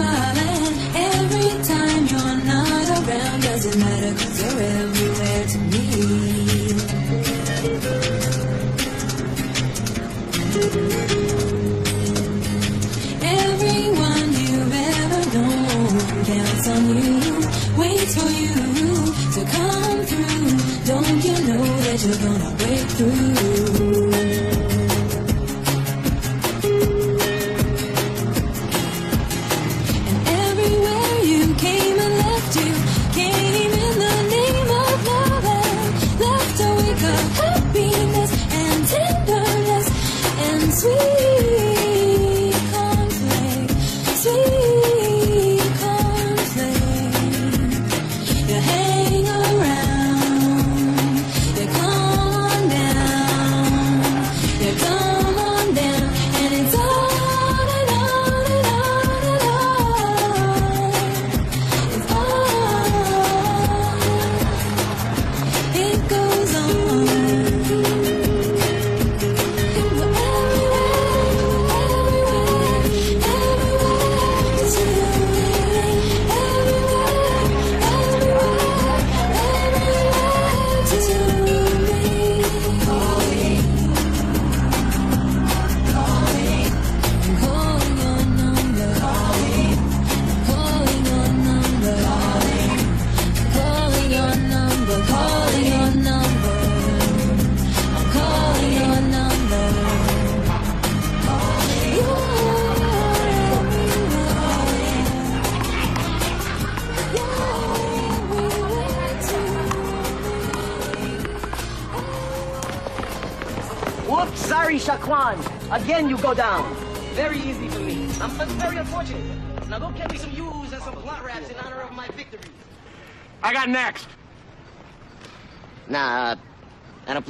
and every time you're not around doesn't matter cause you're everywhere to me Everyone you've ever known counts on you, waits for you to come through. Don't you know that you're gonna break through?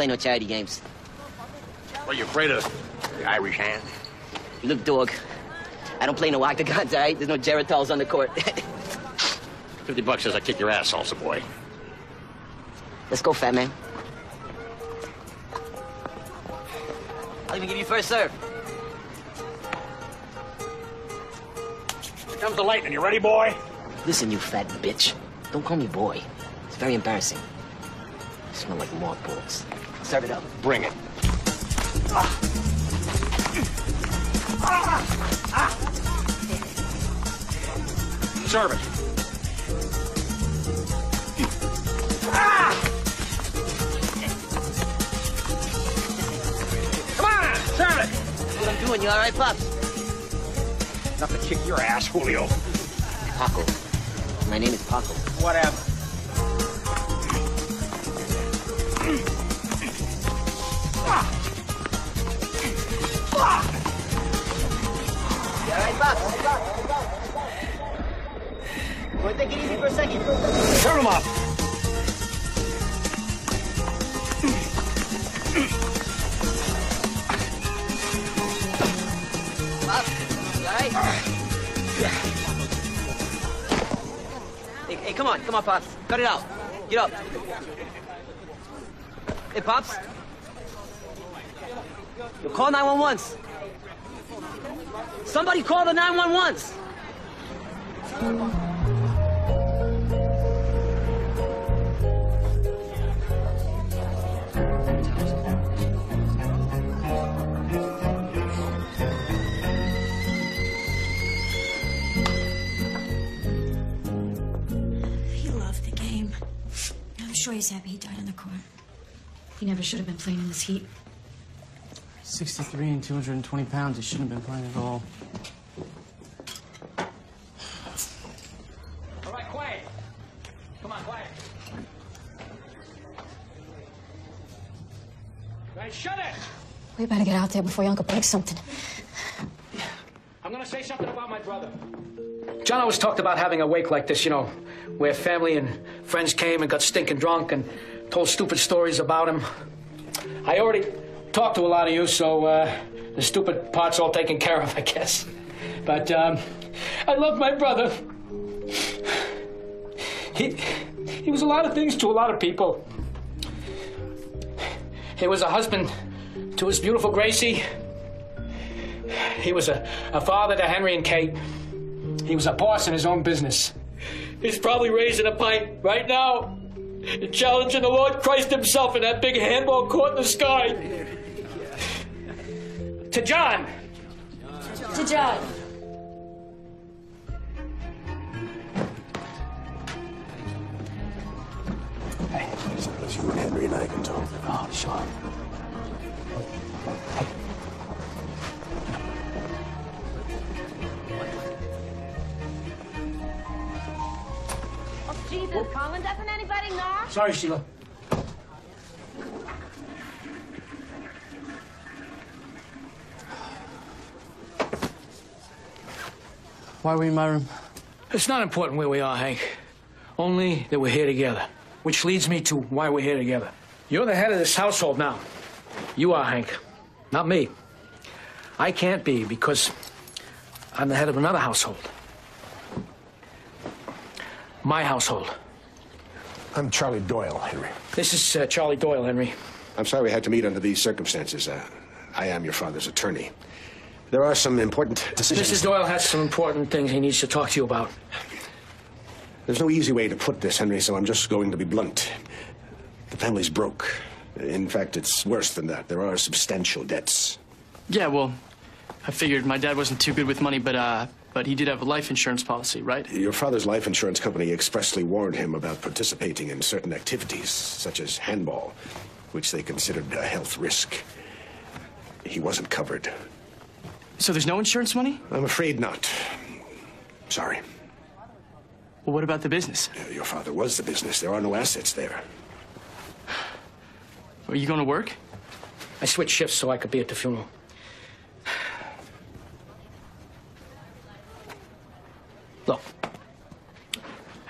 Play no charity games. What, you afraid of the Irish hand? Look, dog. I don't play no octagons, all right? There's no Geritol's on the court. 50 bucks says I kick your ass, Salsa boy. Let's go, fat man. I'll even give you first serve. Here comes the lightning. You ready, boy? Listen, you fat bitch. Don't call me boy. It's very embarrassing. You smell like mothballs. Serve it up. Bring it. Serve it. Come on, serve it. That's what I'm doing. You all right, Pops? Enough to kick your ass, Julio. Paco. My name is Paco. Whatever. Second? Turn him up. Pops, you all right? Hey, hey, come on, come on, Pops. Cut it out. Get up. Hey, Pops. You call 911s. Somebody call the 911s. Sure he's happy he died on the court. He never should have been playing in this heat. 63 and 220 pounds. He shouldn't have been playing at all. All right, quiet. Come on, quiet. Right, shut it. We better get out there before your uncle breaks something. I'm gonna say something about my brother. John always talked about having a wake like this, you know, where family and friends came and got stinking drunk and told stupid stories about him. I already talked to a lot of you, so uh, the stupid part's all taken care of, I guess. But um, I love my brother. He, he was a lot of things to a lot of people. He was a husband to his beautiful Gracie. He was a, a father to Henry and Kate. He was a boss in his own business. He's probably raising a pint right now challenging the Lord Christ himself in that big handball court in the sky. To John. To John. Unless you and Henry and I can talk. Oh, sure. Oh, Jesus, Colin, doesn't anybody know? Sorry, Sheila. Why were you in my room? It's not important where we are, Hank. Only that we're here together. Which leads me to why we're here together. You're the head of this household now. You are, Hank. Not me. I can't be because I'm the head of another household. My household. I'm Charlie Doyle, Henry. This is uh, Charlie Doyle, Henry. I'm sorry we had to meet under these circumstances. Uh, I am your father's attorney. There are some important decisions. Mrs. Doyle has some important things he needs to talk to you about. There's no easy way to put this, Henry, so I'm just going to be blunt. The family's broke. In fact, it's worse than that. There are substantial debts. Yeah, well, I figured my dad wasn't too good with money, but uh, but he did have a life insurance policy, right? Your father's life insurance company expressly warned him about participating in certain activities, such as handball, which they considered a health risk. He wasn't covered. So there's no insurance money? I'm afraid not. Sorry. Well, what about the business? Your father was the business. There are no assets there. Are you going to work? I switched shifts so I could be at the funeral. Look,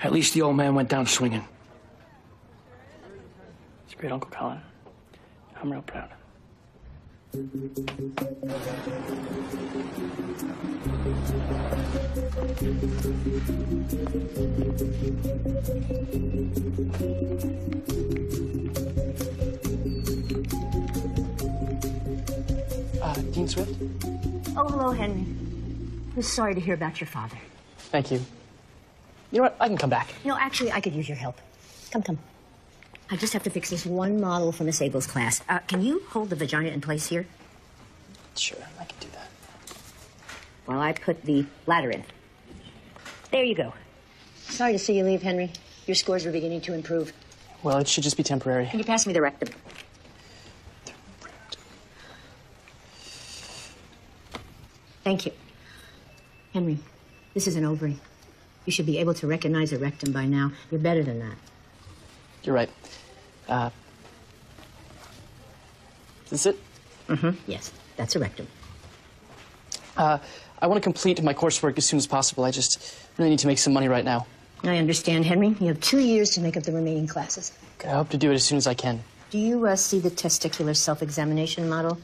at least the old man went down swinging. It's great, Uncle Colin. I'm real proud. Uh, Dean Swift? Oh, hello, Henry. I'm sorry to hear about your father. Thank you. You know what? I can come back. No, actually, I could use your help. Come, come. I just have to fix this one model from Miss Abel's class. Uh, can you hold the vagina in place here Sure, I can do that. while I put the ladder in? There you go. Sorry to see you leave, Henry. Your scores were beginning to improve. Well, it should just be temporary. Can you pass me the rectum? Thank you. Henry, this is an ovary. You should be able to recognize a rectum by now. You're better than that. You're right. Uh, is it? Mm-hmm. Yes, that's a rectum. Uh, I want to complete my coursework as soon as possible. I just really need to make some money right now. I understand, Henry. You have two years to make up the remaining classes. I hope to do it as soon as I can. Do you uh, see the testicular self-examination model?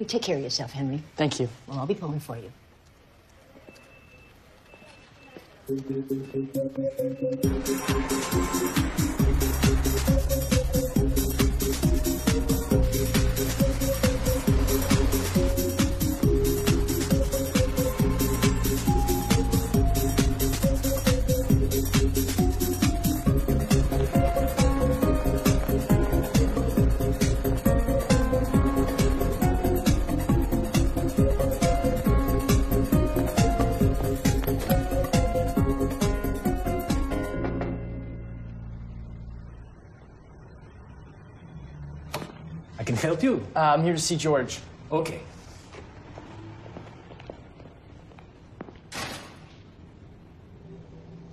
You take care of yourself, Henry. Thank you. Well, I'll be pulling for you. I can help you. Uh, I'm here to see George. Okay.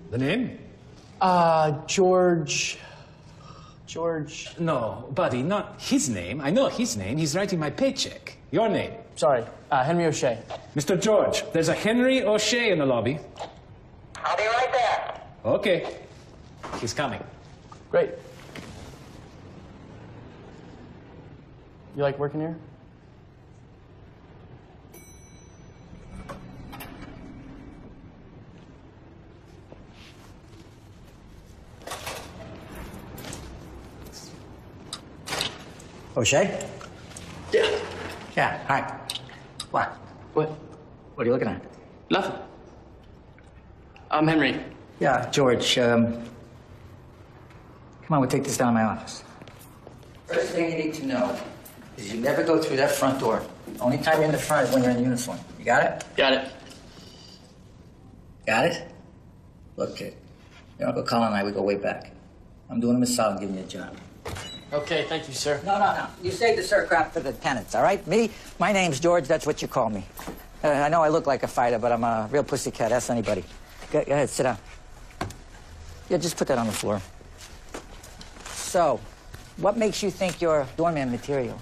The name? Uh, George. George. No, buddy, not his name. I know his name. He's writing my paycheck. Your name. Sorry, uh, Henry O'Shea. Mr. George, there's a Henry O'Shea in the lobby. I'll be right there. Okay. He's coming. Great. You like working here? O'Shea? Yeah. Yeah, hi. What? What? What are you looking at? Nothing. I'm Henry. Yeah, George, um, come on, we'll take this down to my office. First thing you need to know is you never go through that front door. Only time you're in the front is when you're in uniform. You got it? Got it. Got it? Look, kid, your Uncle Colin and I, we go way back. I'm doing him a solid giving you a job. Okay, thank you, sir. No, no, no. You save the sir crap for the tenants, all right? Me, my name's George, that's what you call me. Uh, I know I look like a fighter, but I'm a real pussycat. Ask anybody. Go, go ahead, sit down. Yeah, just put that on the floor. So, what makes you think you're doorman material?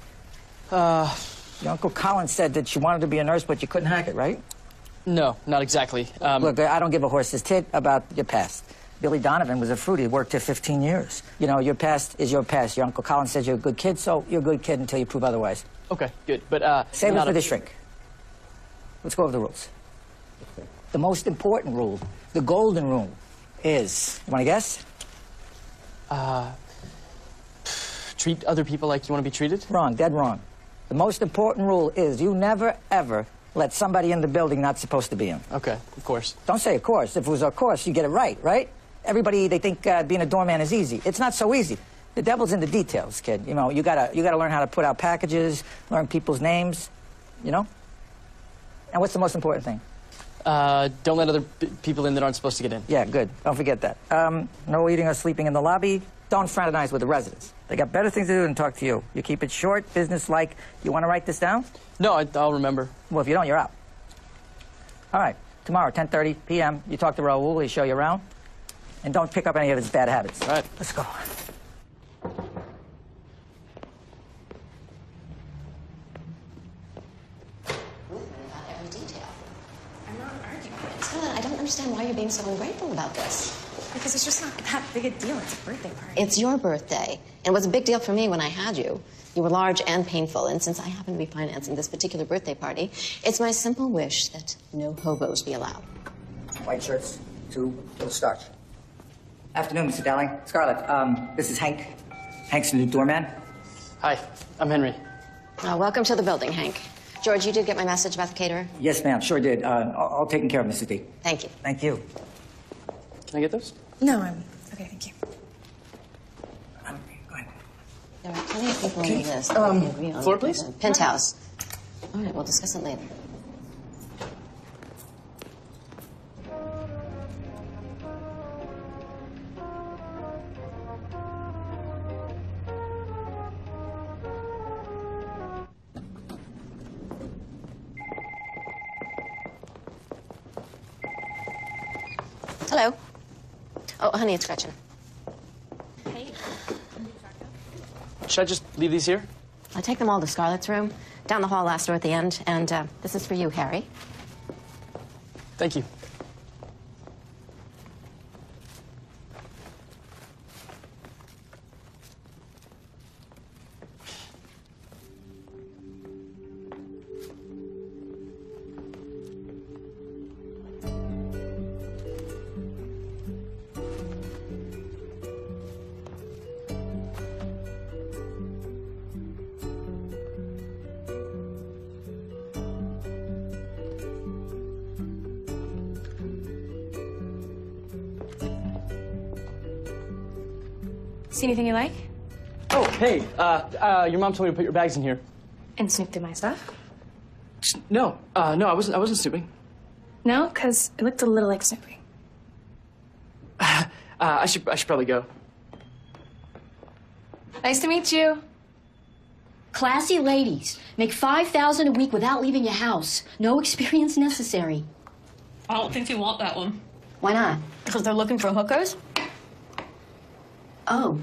Uh, Your Uncle Colin said that you wanted to be a nurse, but you couldn't hack it, right? no, not exactly. Um, Look, I don't give a horse's tit about your past. Billy Donovan was a fruit. He worked here 15 years. You know, your past is your past. Your Uncle Colin says you're a good kid, so you're a good kid until you prove otherwise. okay, good. But, uh. Save it not for a- the shrink. Let's go over the rules. The most important rule, the golden rule, is, you want to guess? Uh. Treat other people like you want to be treated? Wrong, dead wrong. The most important rule is you never, ever let somebody in the building not supposed to be in. Okay, of course. Don't say of course. If it was of course, you get it right, right? Everybody, they think uh, being a doorman is easy. It's not so easy. The devil's in the details, kid. You know, you gotta, you gotta learn how to put out packages, learn people's names, you know? And what's the most important thing? Uh, don't let other p- people in that aren't supposed to get in. Yeah, good. Don't forget that. Um, no eating or sleeping in the lobby. Don't fraternize with the residents. They got better things to do than talk to you. You keep it short, business-like. You want to write this down? No, I, I'll remember. Well, if you don't, you're out. All right. Tomorrow, 10.30 p.m., you talk to Raul. He'll show you around. And don't pick up any of his bad habits. All right. Let's go. about every detail. I'm not arguing. Stella, I don't understand why you're being so ungrateful about this. Because it's just not that big a deal. It's a birthday party. It's your birthday, and it was a big deal for me when I had you. You were large and painful, and since I happen to be financing this particular birthday party, it's my simple wish that no hobos be allowed. White shirts, two, little starch. Afternoon, Mr. Dowling. Scarlett, um, this is Hank. Hank's the new doorman. Hi, I'm Henry. Uh, welcome to the building, Hank. George, you did get my message about the caterer? Yes, ma'am. Sure did. Uh, all, all taken care of, Mrs. D. Thank you. Thank you. Can I get those? No, I'm okay. Thank you. There are plenty of people on the list. Um, We agree on floor, please? Penthouse. All right, we'll discuss it later. Honey, it's Gretchen. Should I just leave these here? I take them all to Scarlett's room, down the hall, last door at the end, and uh, this is for you, Harry. Thank you. Uh, your mom told me to put your bags in here. And snoop through my stuff? No, uh, no, I wasn't, I wasn't snooping. No, because it looked a little like snooping. Uh, I should, I should probably go. Nice to meet you. Classy ladies make 5000 a week without leaving your house. No experience necessary. I don't think you want that one. Why not? Because they're looking for hookers? Oh.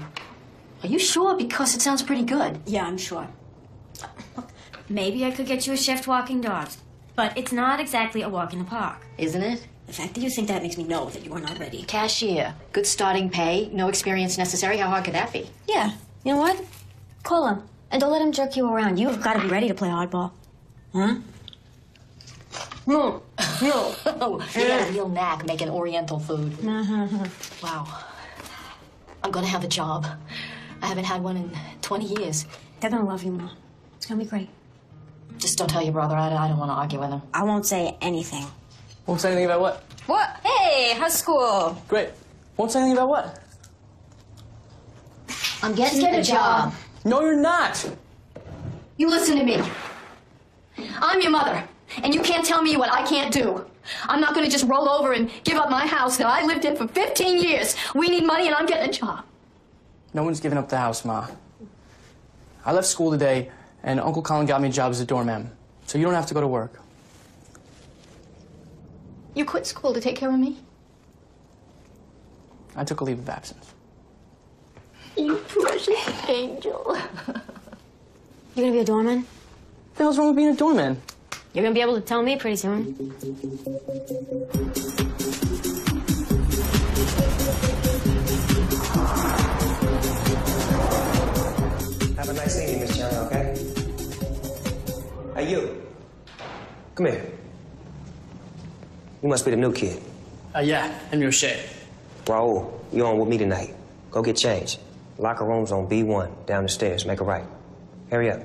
Are you sure? Because it sounds pretty good. Yeah, I'm sure. Maybe I could get you a shift walking dogs, but it's not exactly a walk in the park. Isn't it? The fact that you think that makes me know that you are not ready. Cashier. Good starting pay. No experience necessary. How hard could that be? Yeah. You know what? Call him. And don't let him jerk you around. You've got to be ready to play hardball. Huh? No. No. oh, you got a real knack making Oriental food. Uh-huh. Wow. I'm gonna have a job. I haven't had one in 20 years. They're gonna love you, Mom. It's gonna be great. Just don't tell your brother. I, I don't want to argue with him. I won't say anything. Won't say anything about what? What? Hey, how's school? Great. Won't say anything about what? I'm getting Get a a job. job. No, you're not. You listen to me. I'm your mother, and you can't tell me what I can't do. I'm not going to just roll over and give up my house that I lived in for 15 years. We need money, and I'm getting a job. No one's giving up the house, Ma. I left school today, and Uncle Colin got me a job as a doorman, so you don't have to go to work. You quit school to take care of me? I took a leave of absence. You precious angel. You're gonna be a doorman? What the hell's wrong with being a doorman? You're gonna be able to tell me pretty soon. A nice evening, Miss Cherry, okay? Hey, you. Come here. You must be the new kid. Uh, yeah, Henry O'Shea. Raul, you on with me tonight. Go get changed. Locker room's on B1, down the stairs. Make a right. Hurry up.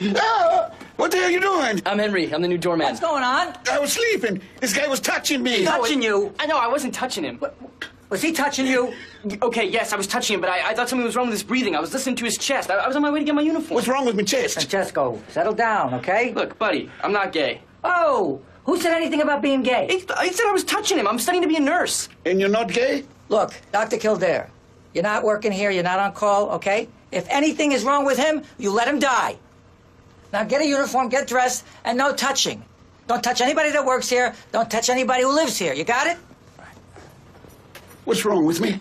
Ah, what the hell are you doing? I'm Henry. I'm the new doorman. What's going on? I was sleeping. This guy was touching me. Touching you? I know, I wasn't touching him. Was he touching you? Okay, yes, I was touching him, but I, I thought something was wrong with his breathing. I was listening to his chest. I, I was on my way to get my uniform. What's wrong with my chest? Francesco, settle down, okay? Look, buddy, I'm not gay. Oh, who said anything about being gay? He, he said I was touching him. I'm studying to be a nurse. And you're not gay? Look, Dr. Kildare, you're not working here, you're not on call, okay? If anything is wrong with him, you let him die. Now get a uniform, get dressed, and no touching. Don't touch anybody that works here, don't touch anybody who lives here. You got it? What's wrong with me?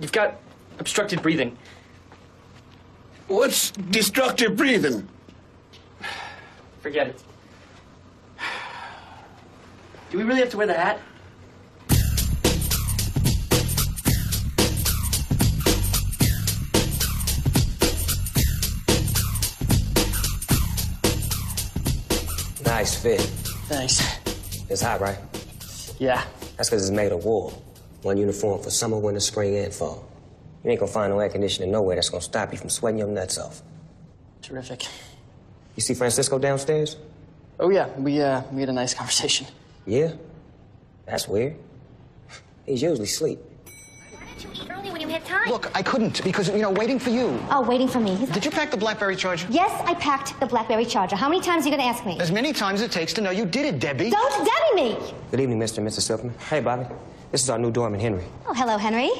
You've got obstructed breathing. What's destructive breathing? Forget it. Do we really have to wear the hat? Nice fit. Thanks. It's hot, right? Yeah. That's because it's made of wool. One uniform for summer, winter, spring, and fall. You ain't gonna find no air conditioning nowhere that's gonna stop you from sweating your nuts off. Terrific. You see Francisco downstairs? Oh, yeah, we, uh, we had a nice conversation. Yeah? That's weird. He's usually asleep. Early when you time. Look, I couldn't because, you know, waiting for you. Oh, waiting for me. Did you pack the BlackBerry charger? Yes, I packed the BlackBerry charger. How many times are you going to ask me? As many times as it takes to know you did it, Debbie. Don't Debbie me! Good evening, Mr. and Mrs. Silverman. Hey, Bobby. This is our new doorman, Henry. Oh, hello, Henry.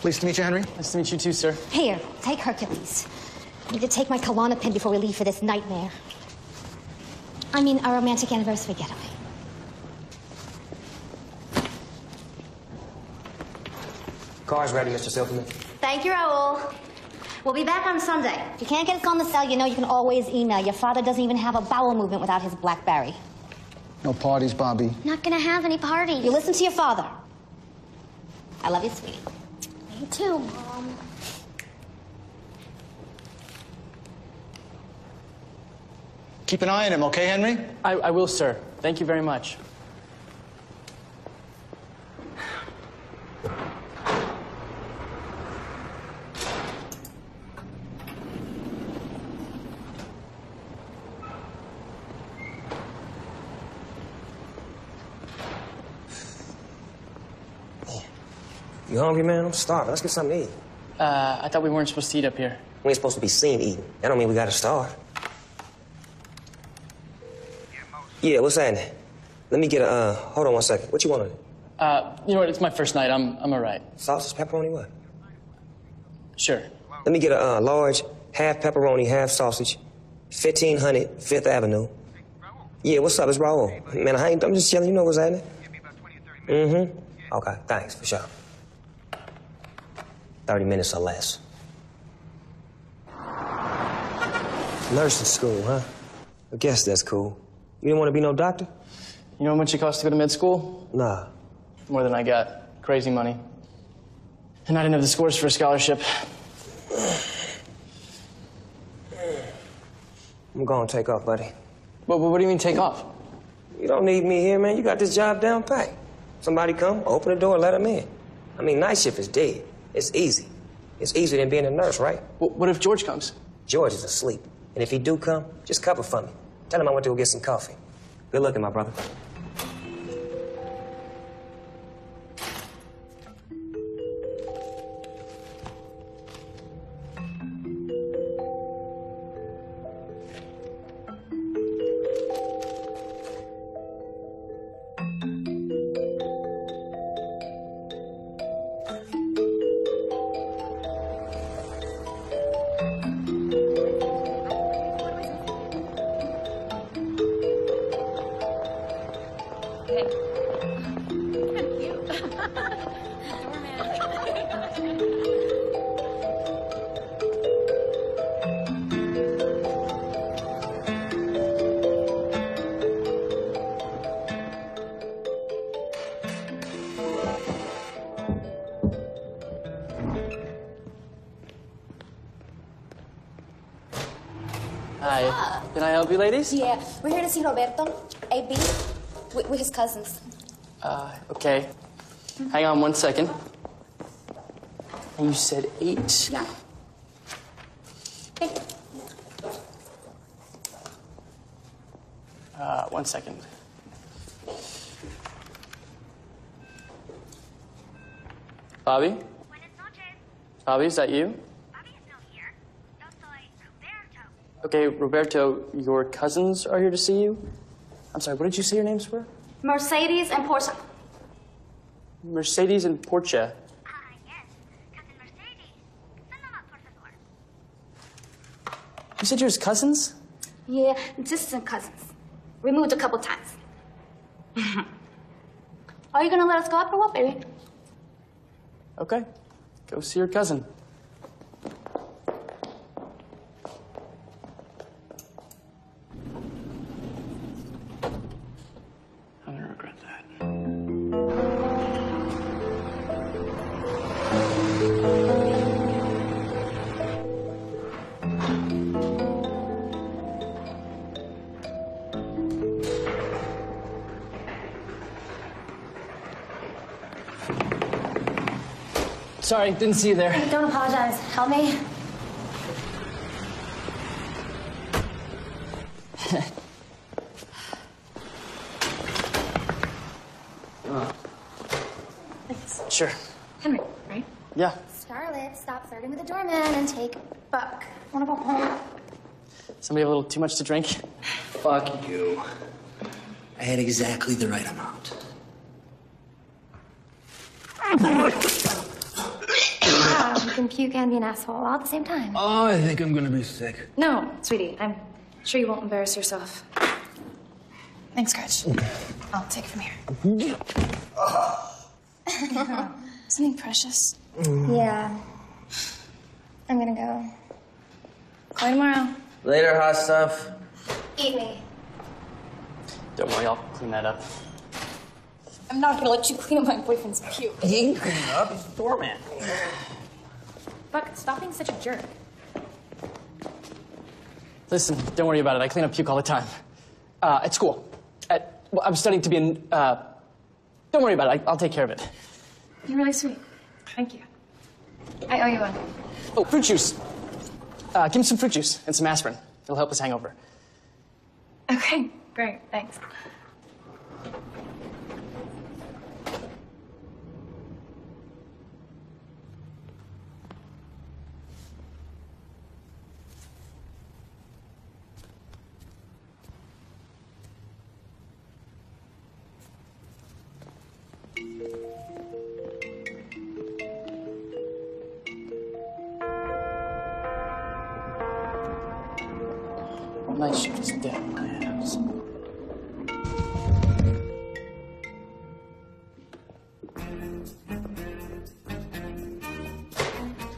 Pleased to meet you, Henry. Nice to meet you too, sir. Here, take Hercules. I need to take my Klonopin before we leave for this nightmare. I mean, our romantic anniversary getaway. Car's ready, Mr. Silverman. Thank you, Raul. We'll be back on Sunday. If you can't get us on the cell, you know you can always email. Your father doesn't even have a bowel movement without his Blackberry. No parties, Bobby. Not gonna have any parties. You listen to your father. I love you, sweetie. Me too, Mom. Keep an eye on him, okay, Henry? I, I will, sir. Thank you very much. You hungry, man? I'm starving. Let's get something to eat. Uh, I thought we weren't supposed to eat up here. We ain't supposed to be seen eating. That don't mean we gotta starve. Yeah, what's that? Let me get a, uh, hold on one second. What you want on it? Uh, you know what? It's my first night. I'm, I'm all right. Sausage, pepperoni, what? Sure. Let me get a uh, large, half pepperoni, half sausage, 1500 Fifth Avenue. Yeah, what's up? It's Raul. Man, I ain't, I'm just chilling. You know what's happening? Mm-hmm. Okay, thanks, for sure. 30 minutes or less. Nursing school, huh? I guess that's cool. You didn't want to be no doctor? You know how much it costs to go to med school? Nah. More than I got. Crazy money. And I didn't have the scores for a scholarship. I'm gonna take off, buddy. What, what do you mean take off? You don't need me here, man. You got this job down pat. Somebody come, open the door, let them in. I mean, night shift is dead. It's easy. It's easier than being a nurse, right? what if George comes? George is asleep. And if he do come, just cover for me. Tell him I went to go get some coffee. Good looking, my brother. To see Roberto, AB, with, with his cousins. Uh, okay. Hang on one second. And you said eight? Yeah. Hey, Uh, one second. Bobby? Bobby, is that you? Okay, Roberto, your cousins are here to see you? I'm sorry, what did you say your names were? Mercedes and Porsche. Mercedes and Portia. Ah, uh, yes. Cousin Mercedes. Up, por favor. You said you're his cousins? Yeah, distant cousins. We moved a couple times. Are you gonna let us go up or what, baby? Okay. Go see your cousin. Sorry, didn't see you there. Don't apologize. Help me. Sure. Henry, right? Yeah. Scarlett, stop flirting with the doorman and take Buck. Wanna go home? Somebody have a little too much to drink? Fuck you. I had exactly the right amount. Wow, you can puke and be an asshole all at the same time. Oh, I think I'm gonna be sick. No, sweetie, I'm sure you won't embarrass yourself. Thanks, Gretch. I'll take it from here. Something precious. Yeah. I'm gonna go. Call you tomorrow. Later, hot stuff. Eat me. Don't worry, I'll clean that up. I'm not gonna let you clean up my boyfriend's puke. He can clean it up. He's a doorman. Stop being such a jerk. Listen, don't worry about it. I clean up puke all the time. Uh, at school. At, well, I'm studying to be an. Uh, don't worry about it. I, I'll take care of it. You're really sweet. Thank you. I owe you one. Oh, fruit juice. Uh, give me some fruit juice and some aspirin. It'll help us hangover. Okay, great. Thanks. Night shift is dead in my house.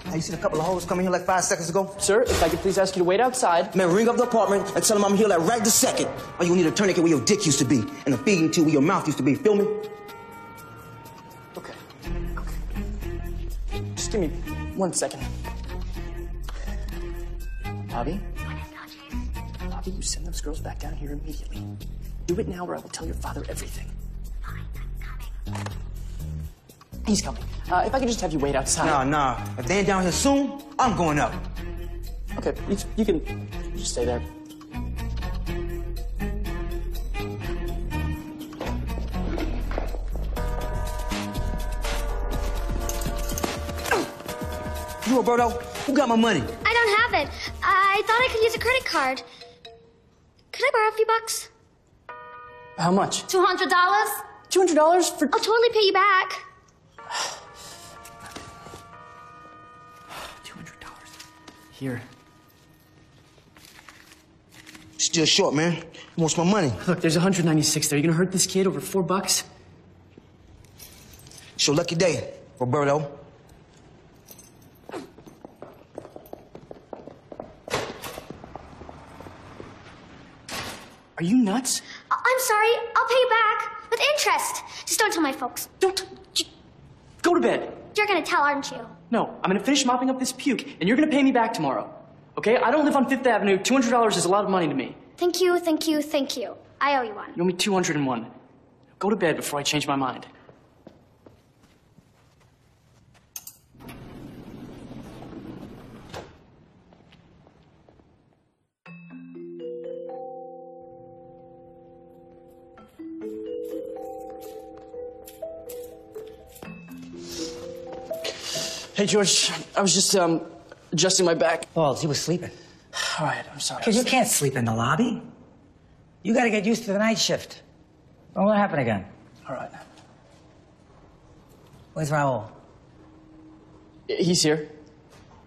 Hey, you seen a couple of hoes coming here like five seconds ago? Sir, if I could please ask you to wait outside. Man, ring up the apartment and tell them I'm here like right this second. Or you'll need a tourniquet where your dick used to be and a feeding tube where your mouth used to be. Feel me? Okay. Okay. Just give me one second. Those girls back down here immediately. Do it now or I will tell your father everything. He's coming. Uh, if I could just have you wait outside. Nah, nah. If they ain't down here soon, I'm going up. Okay, you, you can just stay there. You, Roberto, who got my money? I don't have it. I thought I could use a credit card. Could I borrow a few bucks? How much? Two hundred dollars. Two hundred dollars for? I'll totally pay you back. Two hundred dollars. Here. Still short, man. He wants my money. Look, there's 196 there. You gonna hurt this kid over four bucks? It's your lucky day, Roberto. Are you nuts? I- I'm sorry. I'll pay you back with interest. Just don't tell my folks. Don't. Go to bed. You're gonna tell, aren't you? No, I'm gonna finish mopping up this puke, and you're gonna pay me back tomorrow. Okay? I don't live on Fifth Avenue. $200 is a lot of money to me. Thank you, thank you, thank you. I owe you one. You owe me 201. Go to bed before I change my mind. Hey, George, I was just, um, adjusting my back. Balls, he was sleeping. All right, I'm sorry. Because you can't sleep in the lobby. You got to get used to the night shift. Don't let it happen again. All right. Where's Raul? He's here.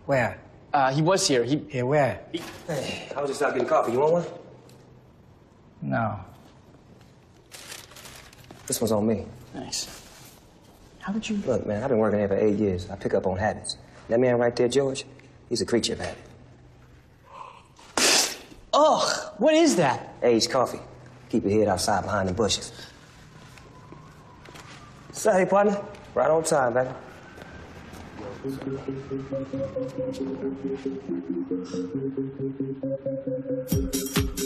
Where? Uh, he was here. He. Here, where? Hey, I was just out getting coffee. You want one? No. This one's on me. Nice. How did you... Look, man, I've been working here for eight years. I pick up on habits. That man right there, George, he's a creature of habit. Ugh, what is that? Age coffee. Keep your head outside behind the bushes. Sorry, partner. Right on time, baby. Oh,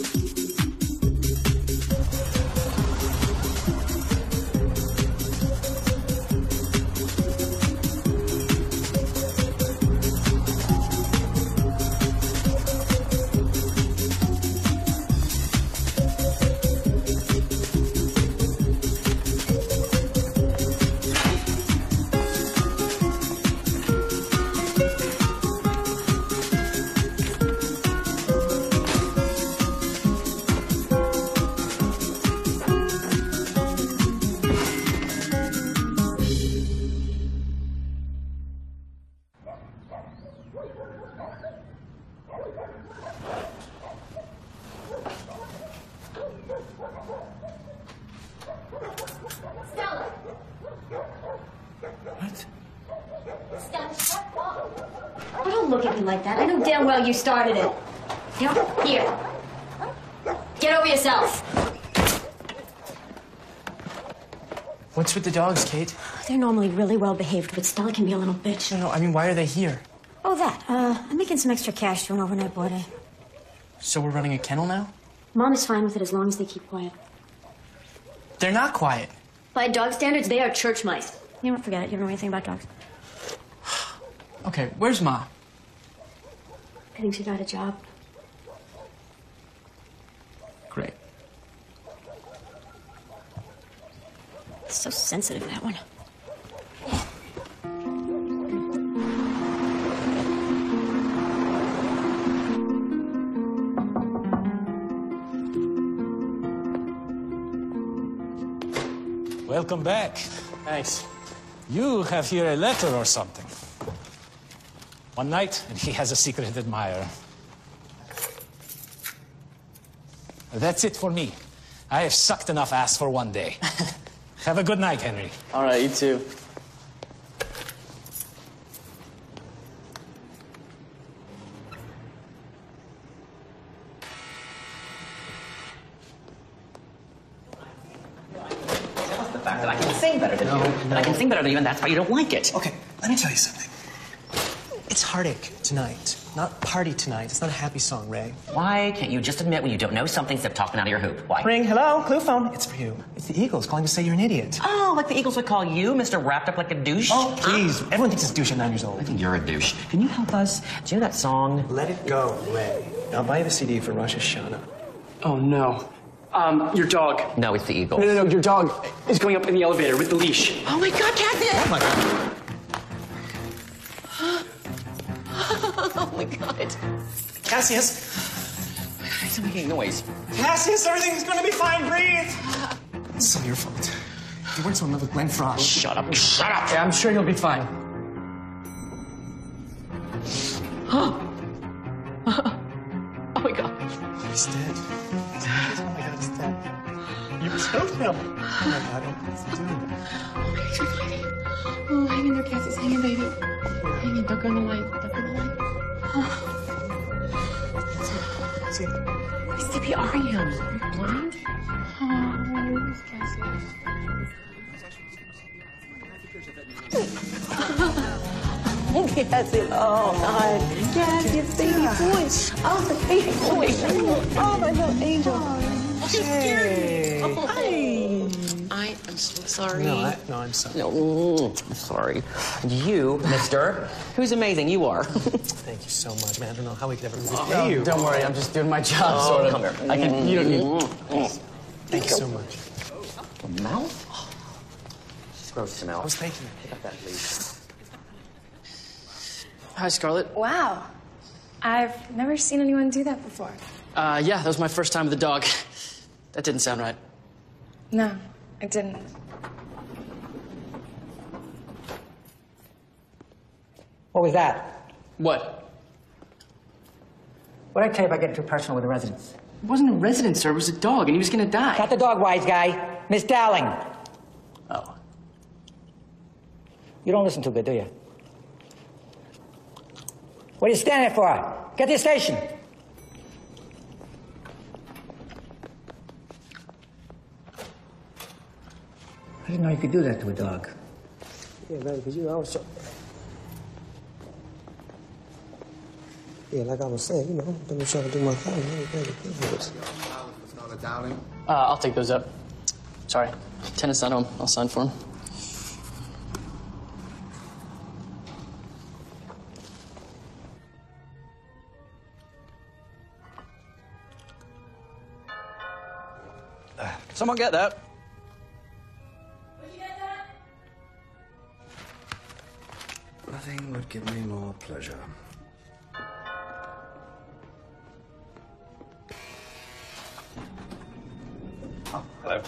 damn well you started it. Here, here. Get over yourself. What's with the dogs, Kate? They're normally really well behaved, but Stella can be a little bitch. No, no, I mean, why are they here? Oh, that. Uh, I'm making some extra cash to an overnight boarder. So we're running a kennel now? Mom is fine with it as long as they keep quiet. They're not quiet. By dog standards, they are church mice. You don't forget it. You don't know anything about dogs. Okay, where's Ma? I think she got a job. Great. So sensitive, that one. Welcome back. Thanks. You have here a letter or something. One night, and he has a secret admirer. That's it for me. I have sucked enough ass for one day. have a good night, Henry. All right, you too. The fact that I can sing better than no, you. No. That I can sing better than you, and that's why you don't like it. Okay, let me tell you something. It's heartache tonight, not party tonight. It's not a happy song, Ray. Why can't you just admit when you don't know something instead of talking out of your hoop? Why? Ring, hello, clue phone. It's for you. It's the Eagles calling to say you're an idiot. Oh, like the Eagles would call you, Mr. Wrapped Up Like a Douche? Oh, please. Everyone thinks it's douche at nine years old. I think you're a douche. Can you help us? Do you know that song? Let it go, Ray. I'll buy you the CD for Rosh Hashanah. Oh no. Um, your dog. No, it's the Eagles. No, no, no. Your dog is going up in the elevator with the leash. Oh my God, Cassius! Oh my God. My God. Cassius. He's making noise. Cassius, everything's gonna be fine. Breathe. It's all your fault. You weren't so in love with Glenn Frey. Oh, shut up. Shut up. Yeah, I'm sure you'll be fine. Oh my God. He's dead. He's dead. Oh my God, he's dead. You killed him. Oh my God, Cassius. Oh, God. Cassius, baby boy. Oh, the baby boy. Oh, my little angel. Hey. I am so sorry. No, I, no, I'm sorry. No, mm, I'm sorry. You, mister, who's amazing, you are. Thank you so much, man. I don't know how we could ever repay No, you. don't worry. I'm just doing my job, Oh, sort of. come here. I can. You don't need. Thank you so much. The mouth? She's gross to I was thinking. Pick up that, please. Hi, Scarlett. Wow. I've never seen anyone do that before. Uh, yeah, that was my first time with a dog. That didn't sound right. No, I didn't. What was that? What? What did I tell you about getting too personal with the residents? It wasn't a resident, sir. It was a dog, and he was gonna die. Not the dog, wise guy. Miss Dowling. Oh. You don't listen too good, do you? What are you standing for? Get to the station. I didn't know you could do that to a dog. Yeah, baby, because you always. Yeah, like I was saying, you know, let me try to do my thing. Hey, baby, please. Uh, I'll take those up. Sorry. Tenant's not home. I'll sign for him. Someone get that. Nothing would give me more pleasure. Oh, hello.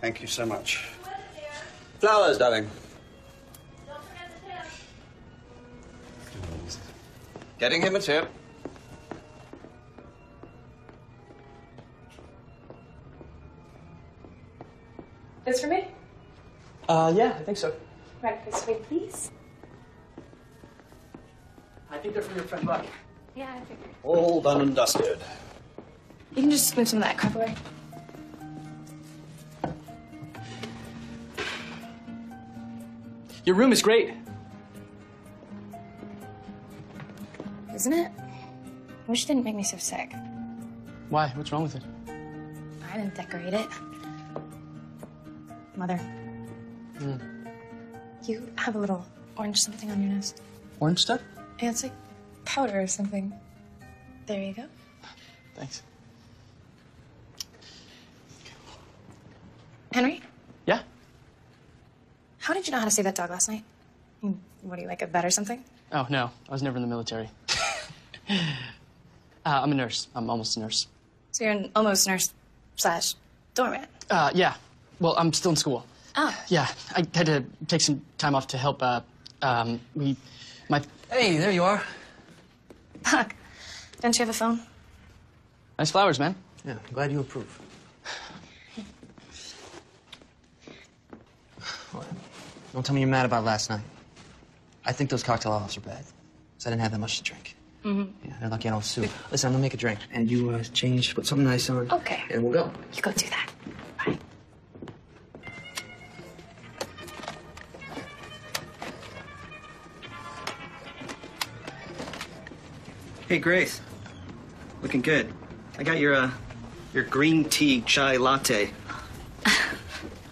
Thank you so much. Flowers, darling. Getting him a tip. This for me? Uh, yeah, I think so. Right this way, please. I think they're from your friend Buck. Yeah, I figured. All done and dusted. You can just move some of that crap away. Your room is great. Isn't it? I wish it didn't make me so sick. Why? What's wrong with it? I didn't decorate it. Mother, Hmm. you have a little orange something on your nose. Orange stuff? Yeah, it's like powder or something. There you go. Thanks. Henry, Yeah? how did you know how to save that dog last night? What are you, like a vet or something? Oh, no. I was never in the military. uh, I'm a nurse. I'm almost a nurse. So you're an almost nurse slash doorman. Uh, yeah. Well, I'm still in school. Oh, Yeah, I had to take some time off to help. Uh, um, we, my. Hey, there you are. Buck, don't you have a phone? Nice flowers, man. Yeah, I'm glad you approve. What? Don't tell me you're mad about last night. I think those cocktail olives are bad. Because I didn't have that much to drink. Mm-hmm. Yeah, they're lucky I don't soup. Listen, I'm gonna make a drink. And you uh, change, put something nice on. Okay. And we'll go. You go do that. Hey, Grace. Looking good. I got your, uh, your green tea chai latte.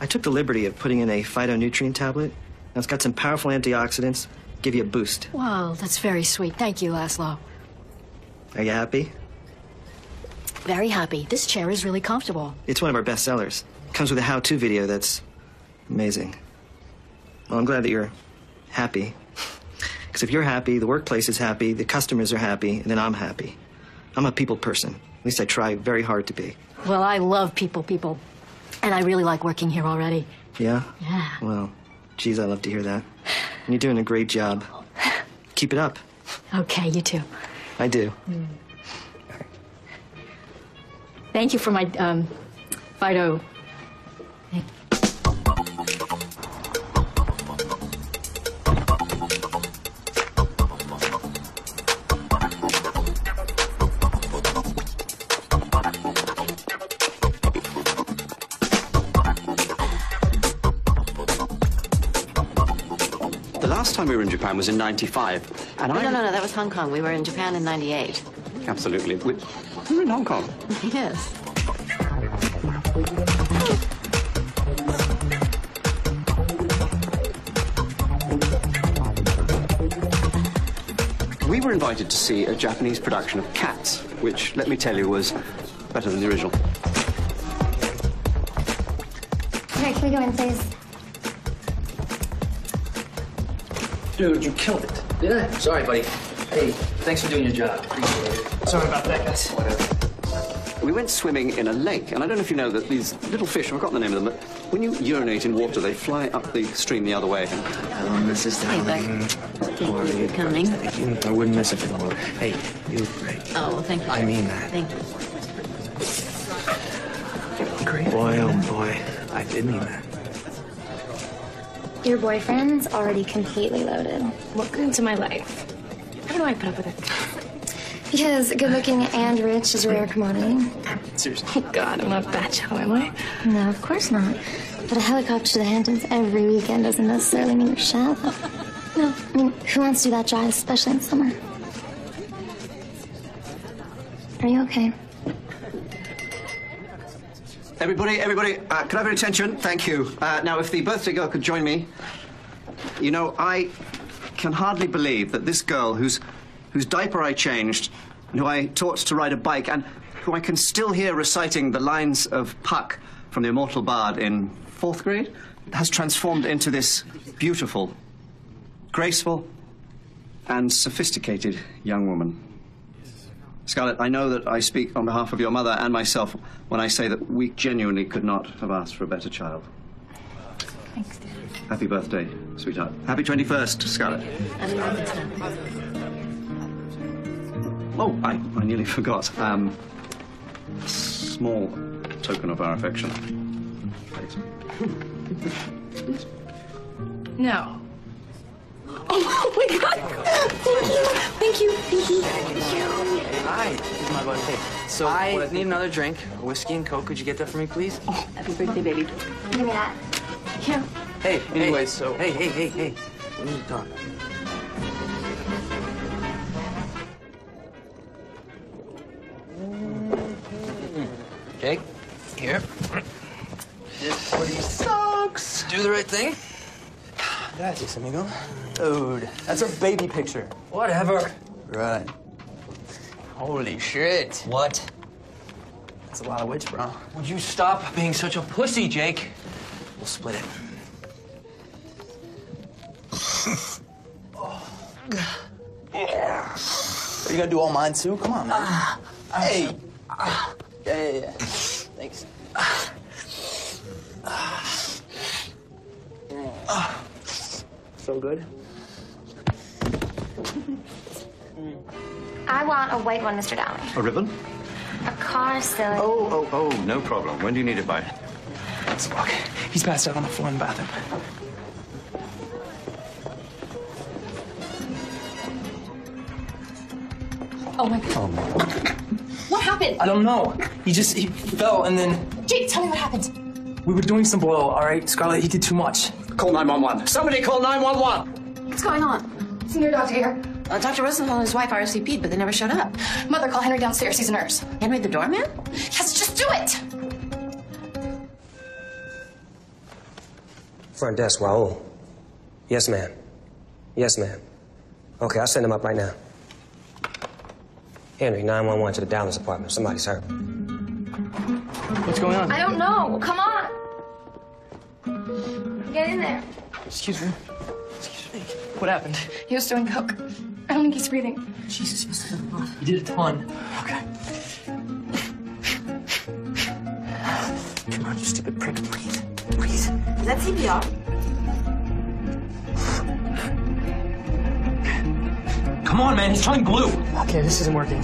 I took the liberty of putting in a phytonutrient tablet. Now, it's got some powerful antioxidants, give you a boost. Wow, that's very sweet. Thank you, Laszlo. Are you happy? Very happy. This chair is really comfortable. It's one of our best sellers. Comes with a how-to video that's amazing. Well, I'm glad that you're happy. Because if you're happy, the workplace is happy, the customers are happy, and then I'm happy. I'm a people person. At least I try very hard to be. Well, I love people, people. And I really like working here already. Yeah? Yeah. Well, geez, I love to hear that. And you're doing a great job. Keep it up. Okay, you too. I do. Thank you for my um, Fido. Time we were in Japan was in 95. And No, I... no, no, no, that was Hong Kong. We were in Japan in 98. Absolutely. We, we were in Hong Kong. Yes. We were invited to see a Japanese production of Cats, which, let me tell you, was better than the original. Okay, can we go in, please? Dude, you killed it. Did I? Sorry, buddy. Hey, thanks for doing your job. Appreciate it. Sorry about that, guys. Whatever. We went swimming in a lake, and I don't know if you know that these little fish, I've forgotten the name of them, but when you urinate in water, they fly up the stream the other way. Oh, Mrs. Hey, Darling. Mm. Thank you for coming. Mm, I wouldn't miss it for the world. Hey, you great. Oh, well, thank you. I mean that. Thank you. Great. Boy, oh boy. I did mean that. Your boyfriend's already completely loaded. Welcome into my life. How do I put up with it? Because good looking and rich is a rare commodity. Seriously. Oh God, I'm not that shallow, am I? No, of course not. But a helicopter to the Hamptons every weekend doesn't necessarily mean you're shallow. No, I mean, who wants to do that drive, especially in summer? Are you okay? Everybody, everybody, uh, can I have your attention? Thank you. Uh, now, if the birthday girl could join me. You know, I can hardly believe that this girl whose, whose diaper I changed, and who I taught to ride a bike, and who I can still hear reciting the lines of Puck from the Immortal Bard in fourth grade, has transformed into this beautiful, graceful, and sophisticated young woman. Scarlett, I know that I speak on behalf of your mother and myself when I say that we genuinely could not have asked for a better child. Thanks, Happy birthday, sweetheart. Happy 21st, Scarlett. Oh, I, I nearly forgot. Um, a small token of our affection. Please. No. Oh my god! Thank you. Thank you. Thank you. Hi, this is my buddy. Hey, so I need another drink, a whiskey and coke. Could you get that for me, please? Oh, happy birthday, baby. Give me that. Here. Hey, anyway, so hey, hey, hey, hey, we need to talk. Jake, here. This footy sucks. Do the right thing. Gracias, amigo. Dude, that's a baby picture. Whatever. Right. Holy shit. What? That's a lot of witch, bro. Would you stop being such a pussy, Jake? We'll split it. Are you gonna do all mine too? Come on, man. Ah, hey. Yeah, yeah, yeah. Thanks. Ah. Ah. So good. I want a white one, Mr. Dowling. A ribbon? A car, silly. Oh, oh, oh, no problem. When do you need it by? Let's walk. He's passed out on the floor in the bathroom. Oh, oh my god. What happened? I don't know. He just he fell and then Jake, tell me what happened. we were doing some boil. All right, Scarlett, he did too much. Call 911. Somebody call 911. What's going on? Senior doctor here. Uh, Dr. Rosenthal and his wife RSVP'd, but they never showed up. Mother, call Henry downstairs. He's a nurse. Henry the doorman? Yes, just do it. Front desk, Raul. Yes, ma'am. Yes, ma'am. Okay, I'll send him up right now. Henry, 911 to the Dallas apartment. Somebody's hurt. What's going on? I don't know. Come on. Get in there. Excuse me. Excuse me. What happened? He was doing coke. I don't think he's breathing. Jesus, you did a ton. Okay. Come on, you stupid prick. Breathe. Breathe. Is that CPR? Come on, man. He's trying glue. Okay, this isn't working.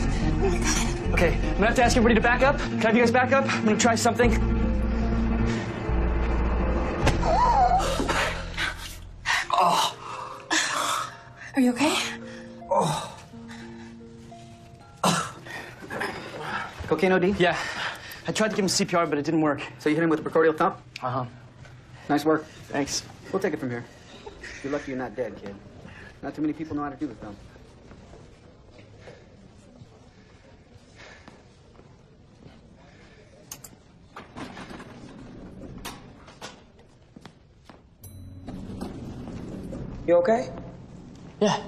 Okay, I'm gonna have to ask everybody to back up. Can I have you guys back up? I'm gonna try something. Oh. Are you okay? Oh. Cocaine OD? Yeah. I tried to give him CPR, but it didn't work. So you hit him with a precordial thump? Uh huh. Nice work. Thanks. We'll take it from here. You're lucky you're not dead, kid. Not too many people know how to do the thump. You okay? Yeah.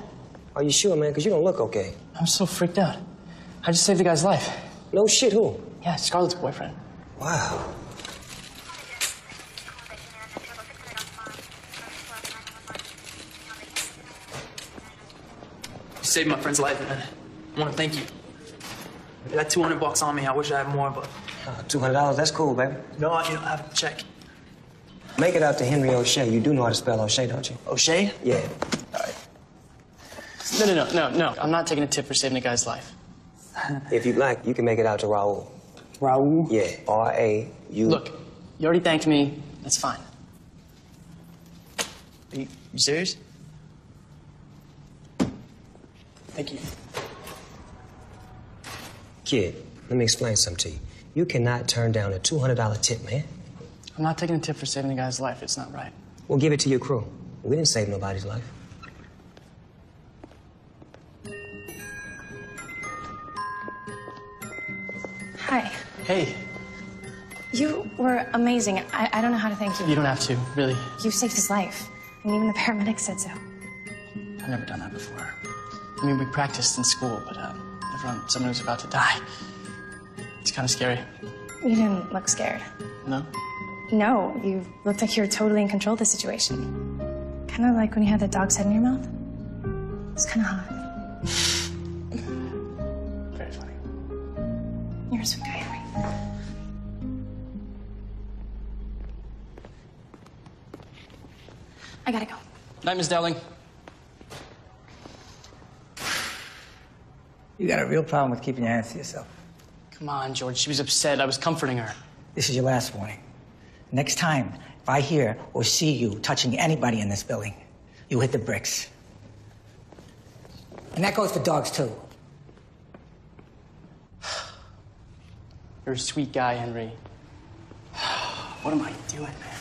Are you sure, man? Because you don't look okay. I'm so freaked out. I just saved the guy's life. No shit, who? Yeah, Scarlett's boyfriend. Wow. You saved my friend's life, man. I want to thank you. I got 200 bucks on me. I wish I had more, but. Uh, $200, that's cool, baby. No, I, you know, I have a check. Make it out to Henry O'Shea. You do know how to spell O'Shea, don't you? O'Shea? Yeah. All right. No, no, no, no, no. I'm not taking a tip for saving a guy's life. If you'd like, you can make it out to Raul. Raul? Yeah, R A U. Look, you already thanked me. That's fine. Are you, you serious? Thank you. Kid, let me explain something to you. You cannot turn down a $200 tip, man. I'm not taking a tip for saving the guy's life. It's not right. We'll give it to your crew. We didn't save nobody's life. Hi. Hey, You were amazing. I, I don't know how to thank you. you don't have to, really. You saved his life. And even the paramedics said so. I've never done that before. I mean, we practiced in school, but uh, never on someone who's about to die. It's kind of scary. You didn't look scared. No? No, you looked like you were totally in control of the situation. Kind of like when you had the dog's head in your mouth. It's kind of hot. Very funny. You're a sweet guy, Henry. I gotta go. Night, Miss Dowling. You got a real problem with keeping your hands to yourself. Come on, George. She was upset. I was comforting her. This is your last warning. Next time, if I hear or see you touching anybody in this building, you hit the bricks. And that goes for dogs, too. You're a sweet guy, Henry. What am I doing, man?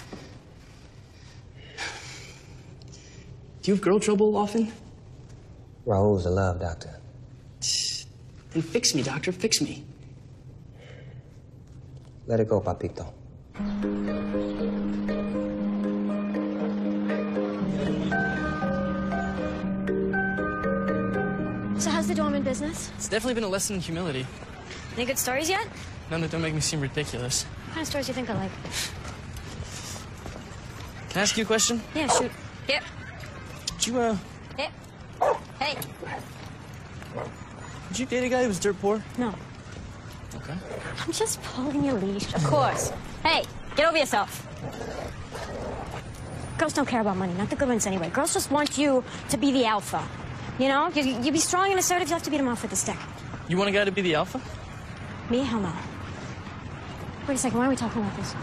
Do you have girl trouble often? Raul's the love doctor. Then fix me, doctor. Fix me. Let it go, Papito. So how's the dorm in business? It's definitely been a lesson in humility. Any good stories yet? None that don't make me seem ridiculous. What kind of stories do you think I like? Can I ask you a question? Yeah, shoot. Yep. Did you, uh, Yep. Hey. did you date a guy who was dirt poor? No. Okay. I'm just pulling your leash. Of course. Hey, get over yourself. Girls don't care about money, not the good ones anyway. Girls just want you to be the alpha. You know, you, you be strong and assertive, you have to beat them off with a stick. You want a guy to be the alpha? Me? Hell no. Wait a second, why are we talking about this?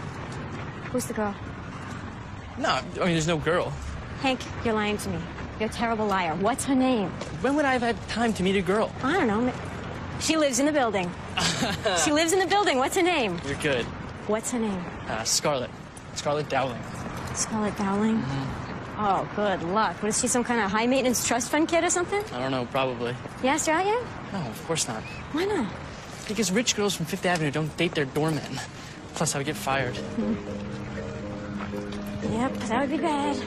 Who's the girl? No, I mean, there's no girl. Hank, you're lying to me. You're a terrible liar. What's her name? When would I have had time to meet a girl? I don't know. She lives in the building. she lives in the building. What's her name? You're good. What's her name? Uh, Scarlett. Scarlett Dowling. Scarlett Dowling. Oh, good luck. What is she, some kind of high maintenance trust fund kid or something? I don't know, probably. You asked her out yet? No, of course not. Why not? Because rich girls from Fifth Avenue don't date their doormen. Plus, I would get fired. Yep, that would be bad.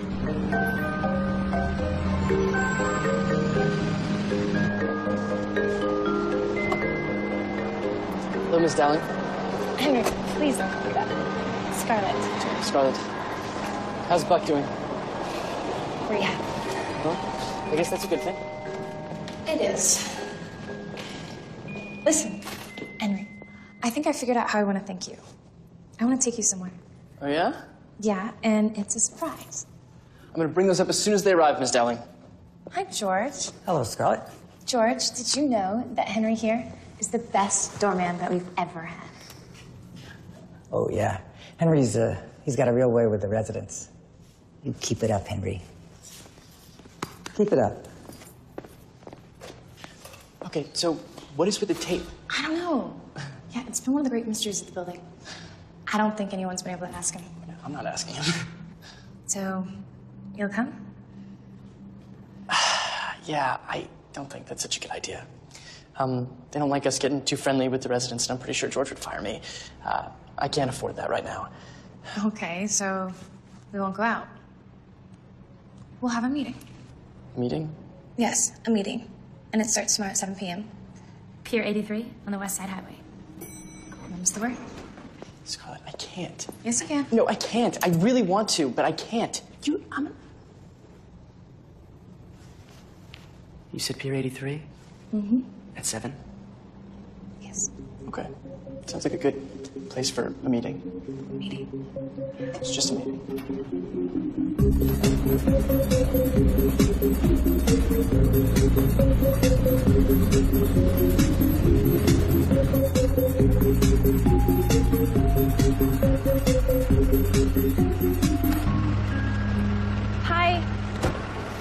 Miss Dowling. Henry, please don't do that. Scarlett, Scarlett. How's Buck doing? rehab. Huh? I guess that's a good thing. It is. Listen, Henry, I think I figured out how I want to thank you. I want to take you somewhere. Oh, yeah? Yeah, and it's a surprise. I'm gonna bring those up as soon as they arrive, Miss Dowling. Hi, George. Hello, Scarlett. George, did you know that Henry here is the best doorman that we've ever had? Oh, yeah. Henry's, uh, he's got a real way with the residents. You keep it up, Henry. Keep it up. Okay, so what is with the tape? I don't know. Yeah, it's been one of the great mysteries of the building. I don't think anyone's been able to ask him. I'm not asking him. So, you'll come? yeah, I don't think that's such a good idea. Um, they don't like us getting too friendly with the residents, and I'm pretty sure George would fire me. Uh, I can't afford that right now. Okay, so we won't go out. We'll have a meeting. Meeting? Yes, a meeting. And it starts tomorrow at 7 p.m. Pier 83 on the West Side Highway. Mum's the word. Scarlett, I can't. Yes, you can. No, I can't. I really want to, but I can't. You, I'm. You said Pier 83 Mm-hmm. at 7? Yes. Okay. Sounds like a good place for a meeting. Meeting. It's just a meeting. Hi.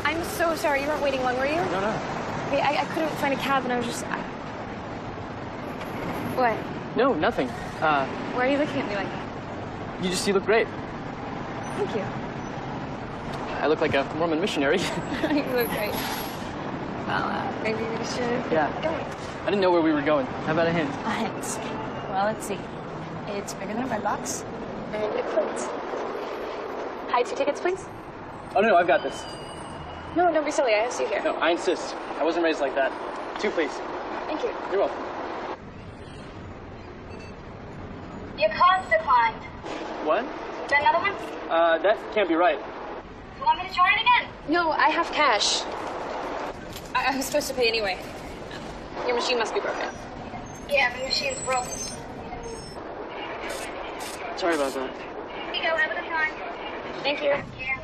I'm so sorry. You weren't waiting long, were you? No, no. Hey, I, I couldn't find a cab, and I was just. I... What? No, nothing. Uh, Why are you looking at me like that? you just, you look great. Thank you. I look like a Mormon missionary. you look great. Well, uh, maybe we should. Yeah. Go. I didn't know where we were going. How about a hint? A hint. Well, let's see. It's bigger than a red box, and it floats. Hi, two tickets, please. Oh, no, no, I've got this. No, don't be silly. I have you here. No, I insist. I wasn't raised like that. Two, please. Thank you. You're welcome. Your card's declined. What? Is there another one? Uh, that can't be right. You want me to try it again? No, I have cash. I, I was supposed to pay anyway. Your machine must be broken. Yeah, the machine's broken. Sorry about that. Here you go. Have a good time. Thank you. Yeah.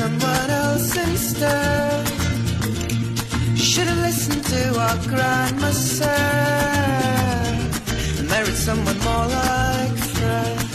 Someone else instead. You should have listened to what Grandma said married someone more like Fred.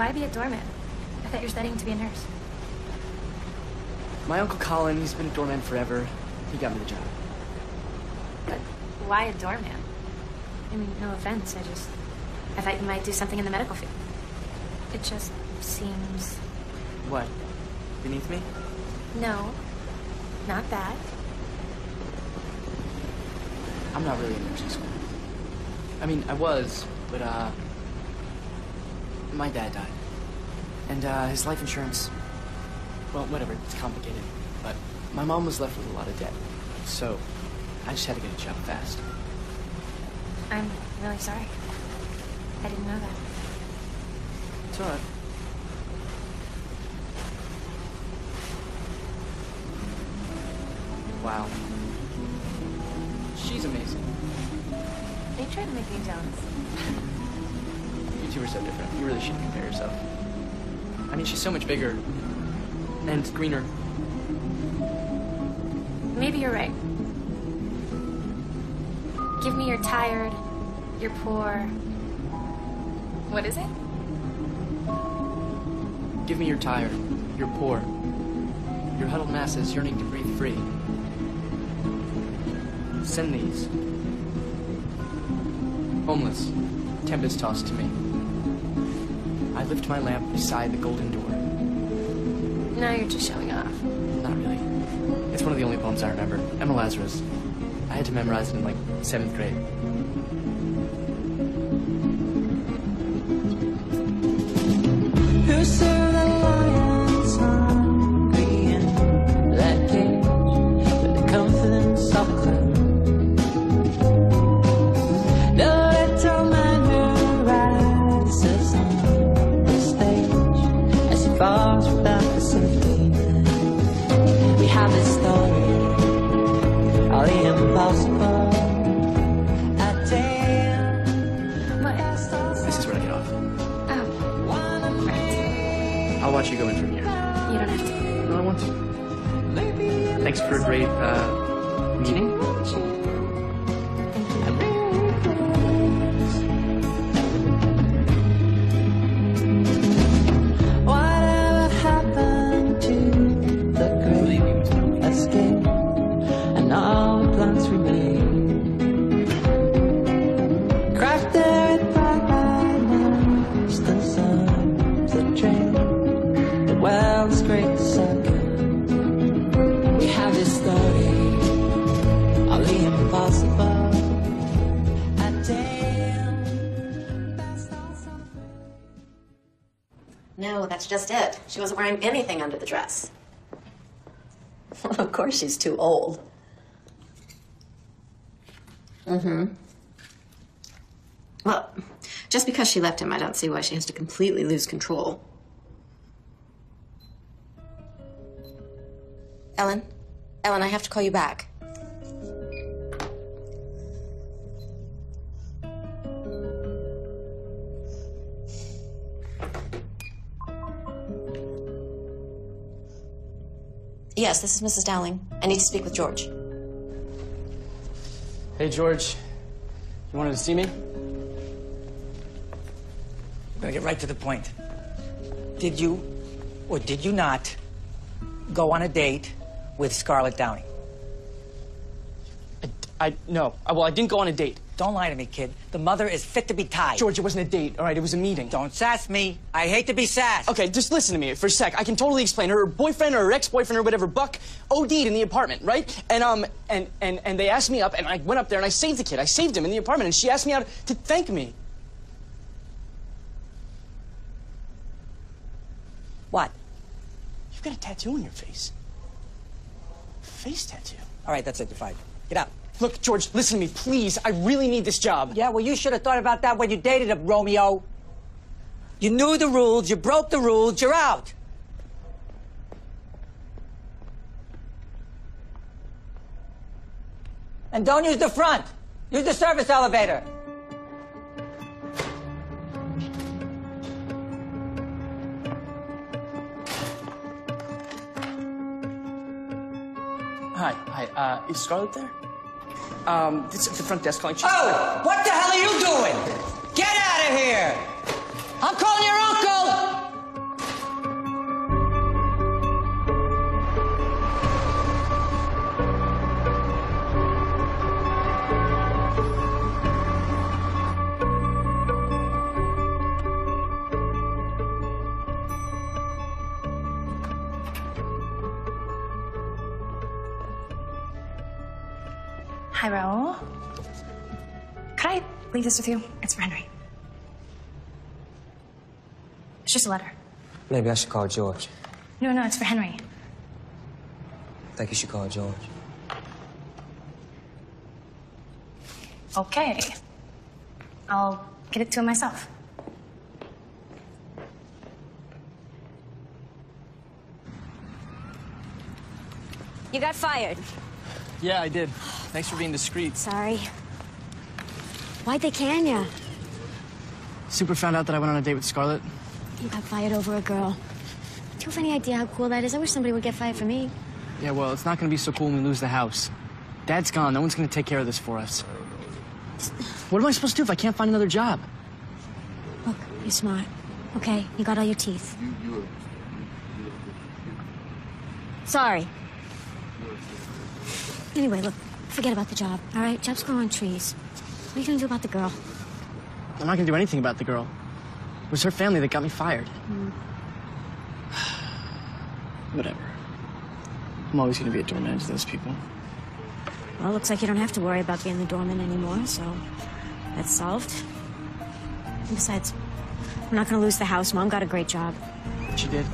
Why be a doorman? I thought you were studying to be a nurse. My Uncle Colin, he's been a doorman forever. He got me the job. But why a doorman? I mean, no offense. I just. I thought you might do something in the medical field. It just seems. What? Beneath me? No. Not that. I'm not really in nursing school. I mean, I was, but, uh. My dad died. And, uh, his life insurance. Well, whatever, it's complicated. But my mom was left with a lot of debt. So, I just had to get a job fast. I'm really sorry. I didn't know that. It's alright. Wow. She's amazing. They try to make me jealous. You two are so different. You really shouldn't compare yourself. I mean, she's so much bigger and greener. Maybe you're right. Give me you're tired, you're poor. What is it? Give me you're tired. You're poor. Your huddled masses yearning to breathe free. Send these. Homeless, tempest tossed to me. Lift my lamp beside the golden door. Now you're just showing off. Not really. It's one of the only poems I remember. Emma Lazarus. I had to memorize it in like seventh grade. Just it. She wasn't wearing anything under the dress. of course, she's too old. Mm hmm. Well, just because she left him, I don't see why she has to completely lose control. Ellen? Ellen, I have to call you back. Yes, this is Mrs. Dowling. I need to speak with George. Hey, George. You wanted to see me? I'm gonna get right to the point. Did you, or did you not, go on a date with Scarlett Dowling? I no. I, well, I didn't go on a date. Don't lie to me, kid. The mother is fit to be tied. George, it wasn't a date. All right, it was a meeting. Don't sass me. I hate to be sassed. Okay, just listen to me for a sec. I can totally explain. Her boyfriend or her ex-boyfriend or whatever, Buck, OD'd in the apartment, right? And um, and and and they asked me up, and I went up there and I saved the kid. I saved him in the apartment, and she asked me out to thank me. What? You've got a tattoo on your face. Face tattoo. All right, that's it. You're fired. Get out. Look, George, listen to me, please. I really need this job. Yeah, well, you should have thought about that when you dated him, Romeo. You knew the rules, you broke the rules, you're out. And don't use the front. Use the service elevator. Hi, hi. Uh, is Scarlett there? Um, it's at the front desk calling. Oh, what the hell are you doing? Get out of here! I'm calling your uncle! Hi, Raul. Could I leave this with you? It's for Henry. It's just a letter. Maybe I should call George. No, no, it's for Henry. I think you should call George. Okay. I'll get it to him myself. You got fired. Yeah, I did. Thanks for being discreet. Sorry. Why'd they can ya? Super found out that I went on a date with Scarlett. You got fired over a girl. Do you have any idea how cool that is? I wish somebody would get fired for me. Yeah, well, it's not gonna be so cool when we lose the house. Dad's gone. No one's gonna take care of this for us. What am I supposed to do if I can't find another job? Look, you're smart. Okay, you got all your teeth. Sorry. Anyway, look, forget about the job, all right? Jobs growing on trees. What are you gonna do about the girl? I'm not gonna do anything about the girl. It was her family that got me fired. Hmm. Whatever. I'm always gonna be a doorman to those people. Well, looks like you don't have to worry about being the doorman anymore, so that's solved. And besides, I'm not gonna lose the house. Mom got a great job. She did.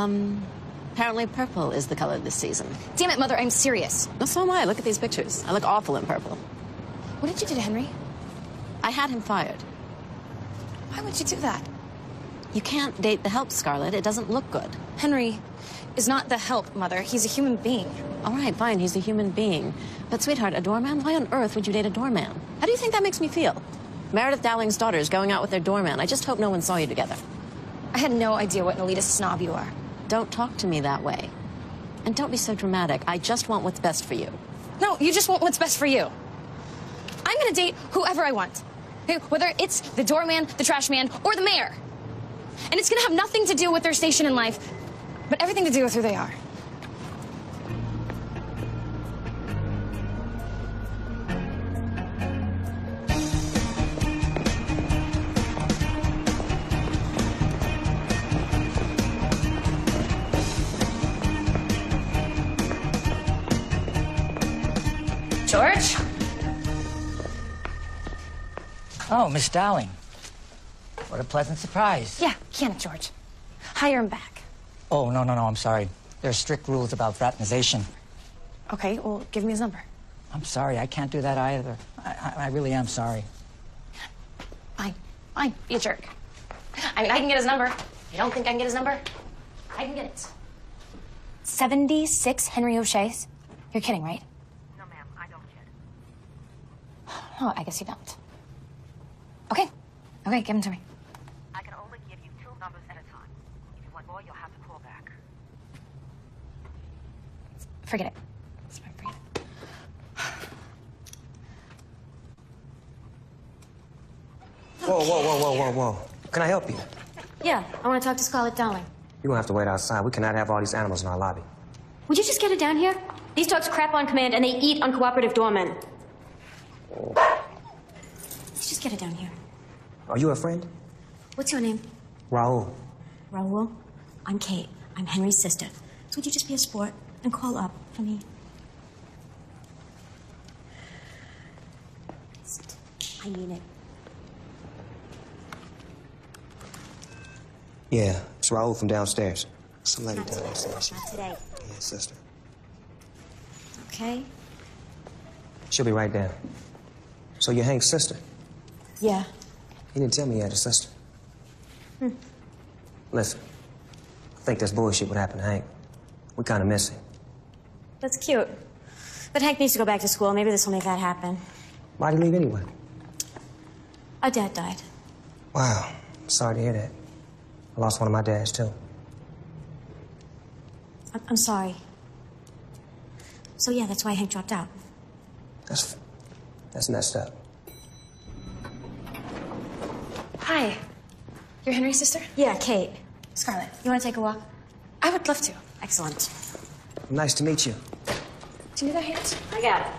Um, apparently purple is the color this season. Damn it, Mother, I'm serious. Well, so am I. Look at these pictures. I look awful in purple. What did you do to Henry? I had him fired. Why would you do that? You can't date the help, Scarlett. It doesn't look good. Henry is not the help, Mother. He's a human being. All right, fine. He's a human being. But, sweetheart, a doorman? Why on earth would you date a doorman? How do you think that makes me feel? Meredith Dowling's daughters going out with their doorman. I just hope no one saw you together. I had no idea what an elitist snob you are. Don't talk to me that way. And don't be so dramatic. I just want what's best for you. No, you just want what's best for you. I'm gonna date whoever I want. Whether it's the doorman, the trash man, or the mayor. And it's gonna have nothing to do with their station in life, but everything to do with who they are. Oh, Miss Dowling. What a pleasant surprise. Yeah, can it, George? Hire him back. Oh, no, no, no, I'm sorry. There are strict rules about fraternization. Okay, well, give me his number. I'm sorry, I can't do that either. I, I, I really am sorry. Fine, fine, be a jerk. I mean, I can get his number. You don't think I can get his number? I can get it. 76 Henry O'Shea's? You're kidding, right? No, ma'am, I don't kid. Oh, I guess you don't. Okay. Okay, give them to me. I can only give you two numbers at a time. If you want more, you'll have to call back. Forget it. Forget it. Whoa, whoa, whoa, whoa, whoa, whoa. Can I help you? Yeah, I want to talk to Scarlett Dowling. You're gonna have to wait outside. We cannot have all these animals in our lobby. Would you just get her down here? These dogs crap on command and they eat uncooperative doormen. Oh. Let's just get her down here. Are you a friend? What's your name? Raul. Raul? I'm Kate. I'm Henry's sister. So would you just be a sport and call up for me? I mean it. Yeah, it's Raul from downstairs. Some lady downstairs. Not today. Yeah, sister. Okay? She'll be right down. So you're Hank's sister? Yeah. He didn't tell me you had a sister. Hmm. Listen, I think this bullshit would happen to Hank. We kind of miss him. That's cute. But Hank needs to go back to school. Maybe this will make that happen. Why'd he leave anyway? Our dad died. Wow, sorry to hear that. I lost one of my dads, too. I- I'm sorry. So yeah, that's why Hank dropped out. That's, that's messed up. Hi. You're Henry's sister? Yeah, Kate. Scarlett. You want to take a walk? I would love to. Excellent. Nice to meet you. Do you need their hands? I got it.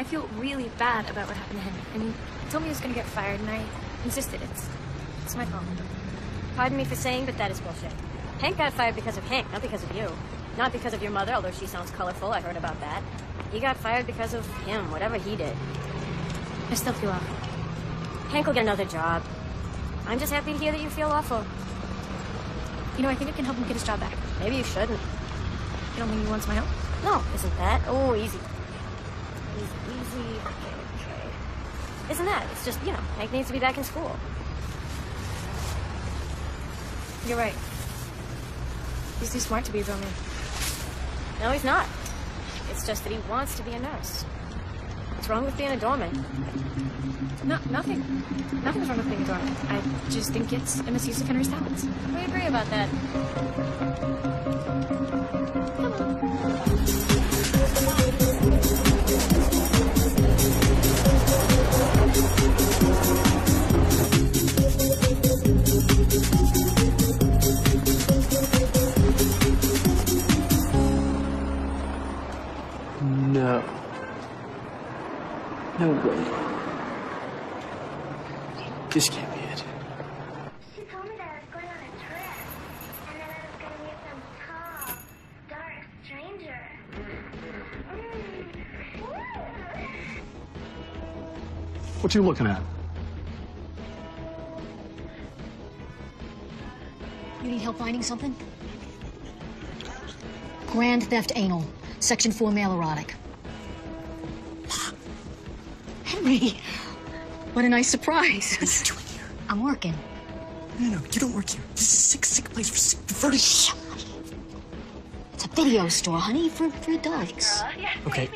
I feel really bad about what happened to Henry. I mean, he told me he was gonna get fired, and I insisted. It's, it's my fault. Pardon me for saying, but that is bullshit. Hank got fired because of Hank, not because of you. Not because of your mother, although she sounds colorful. I heard about that. He got fired because of him, whatever he did. I still feel awful. Hank will get another job. I'm just happy to hear that you feel awful. You know, I think I can help him get his job back. Maybe you shouldn't. You don't think he wants my help? No, isn't that? Oh, easy. Easy, easy. Okay, okay. Isn't that? It's just, you know, Hank needs to be back in school. You're right. He's too smart to be a doorman. No, he's not. It's just that he wants to be a nurse. What's wrong with being a doorman? No, nothing. Nothing's wrong with being a doorman. I just think it's a misuse of Henry's talents. We agree about that. No way. This can't be it. She told me that I was going on a trip, and then I was going to meet some tall, dark stranger. Mm. What you looking at? You need help finding something? Grand theft anal, section 4 male erotic. Henry, what a nice surprise. What are you doing here? I'm working. No, no, you don't work here. This is a sick, sick place for sick, perverted. It's a video store, honey, for, for adults. Uh, okay,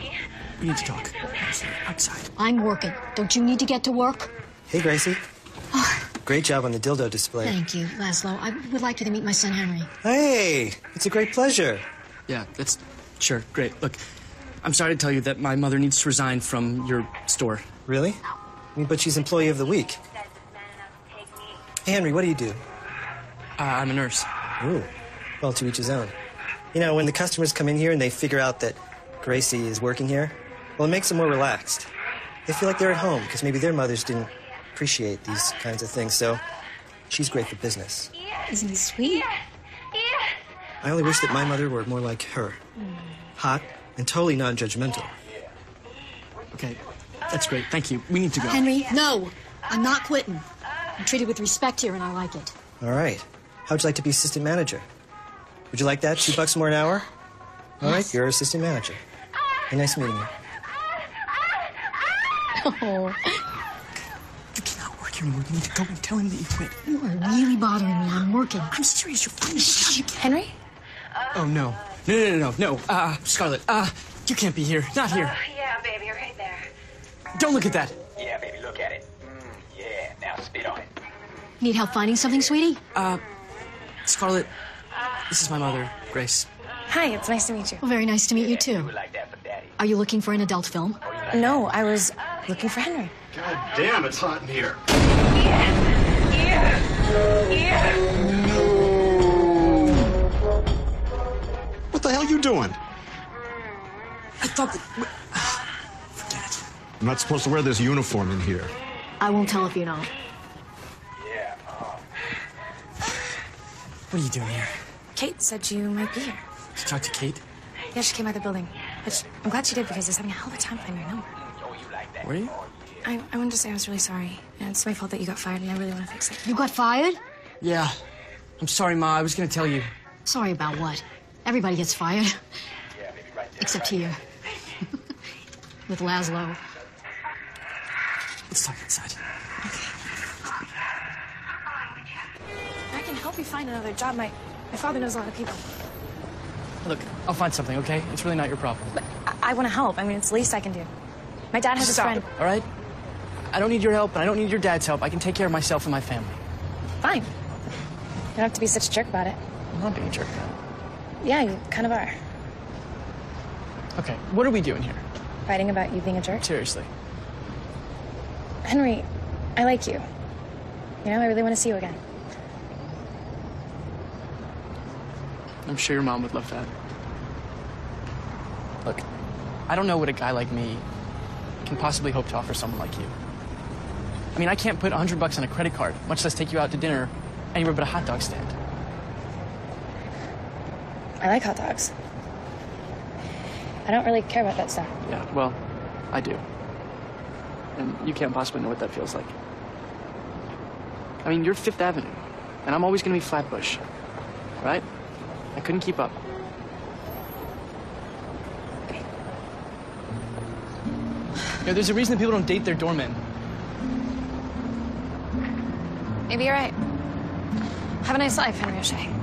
we need to talk. Outside. I'm working. Don't you need to get to work? Hey, Gracie. Great job on the dildo display. Thank you, Laszlo. I would like you to meet my son, Henry. Hey, it's a great pleasure. Yeah, that's sure, great. Look, I'm sorry to tell you that my mother needs to resign from your store. Really? I mean, but she's employee of the week. Hey, Henry, what do you do? Uh, I'm a nurse. Ooh, well, to each his own. You know, when the customers come in here and they figure out that Gracie is working here, well, it makes them more relaxed. They feel like they're at home because maybe their mothers didn't appreciate these kinds of things. So she's great for business. Isn't he sweet? I only wish that my mother were more like her. Hot and totally non-judgmental. Okay, that's great. Thank you. We need to go. Henry, no. I'm not quitting. I'm treated with respect here, and I like it. All right. How'd you like to be assistant manager? Would you like that? Two bucks more an hour? All right, you're assistant manager. Hey, nice meeting you. Oh, You cannot work here anymore. You need to go and tell him that you quit. you are really bothering me. I'm working. I'm serious. You're fine. Henry? Oh no. No, no, no, no, no. Uh, Scarlett. Uh, you can't be here. Not here. Yeah, baby, right there. Don't look at that. Yeah, baby, look at it. Mm, yeah, now spit on it. Need help finding something, sweetie? Uh, Scarlett. This is my mother, Grace. Hi, it's nice to meet you. Well, very nice to meet you, too. Are you looking for an adult film? No, I was looking for Henry. God damn, it's hot in here. What the hell are you doing? I thought that. I'm not supposed to wear this uniform in here. I won't tell if you don't. Yeah. What are you doing here? Kate said you might be here. Did you talk to Kate? Yeah, she came by the building. Which I'm glad she did because I was having a hell of a time finding your number. Were you? I, I wanted to say I was really sorry. And it's my fault that you got fired, and I really want to fix it. You got fired? Yeah. I'm sorry, Ma. I was gonna tell you. Sorry about what? Everybody gets fired. Except here. With Laszlo. Let's talk inside. I can help you find another job. My, my father knows a lot of people. Look, I'll find something, okay? It's really not your problem. I, I want to help. I mean, it's the least I can do. My dad has a friend. all right? I don't need your help, and I don't need your dad's help. I can take care of myself and my family. Fine. You don't have to be such a jerk about it. I'm not being a jerk. Yeah, you kind of are. Okay, what are we doing here? Fighting about you being a jerk. Seriously. Henry, I like you. You know, I really want to see you again. I'm sure your mom would love that. Look, I don't know what a guy like me can possibly hope to offer someone like you. I mean, I can't put hundred bucks on a credit card, much less take you out to dinner anywhere but a hot dog stand. I like hot dogs. I don't really care about that stuff. Yeah, well, I do. And you can't possibly know what that feels like. I mean, you're Fifth Avenue, and I'm always gonna be Flatbush, right? I couldn't keep up. You know, there's a reason that people don't date their doormen. Maybe you're right. Have a nice life, Henry O'Shea.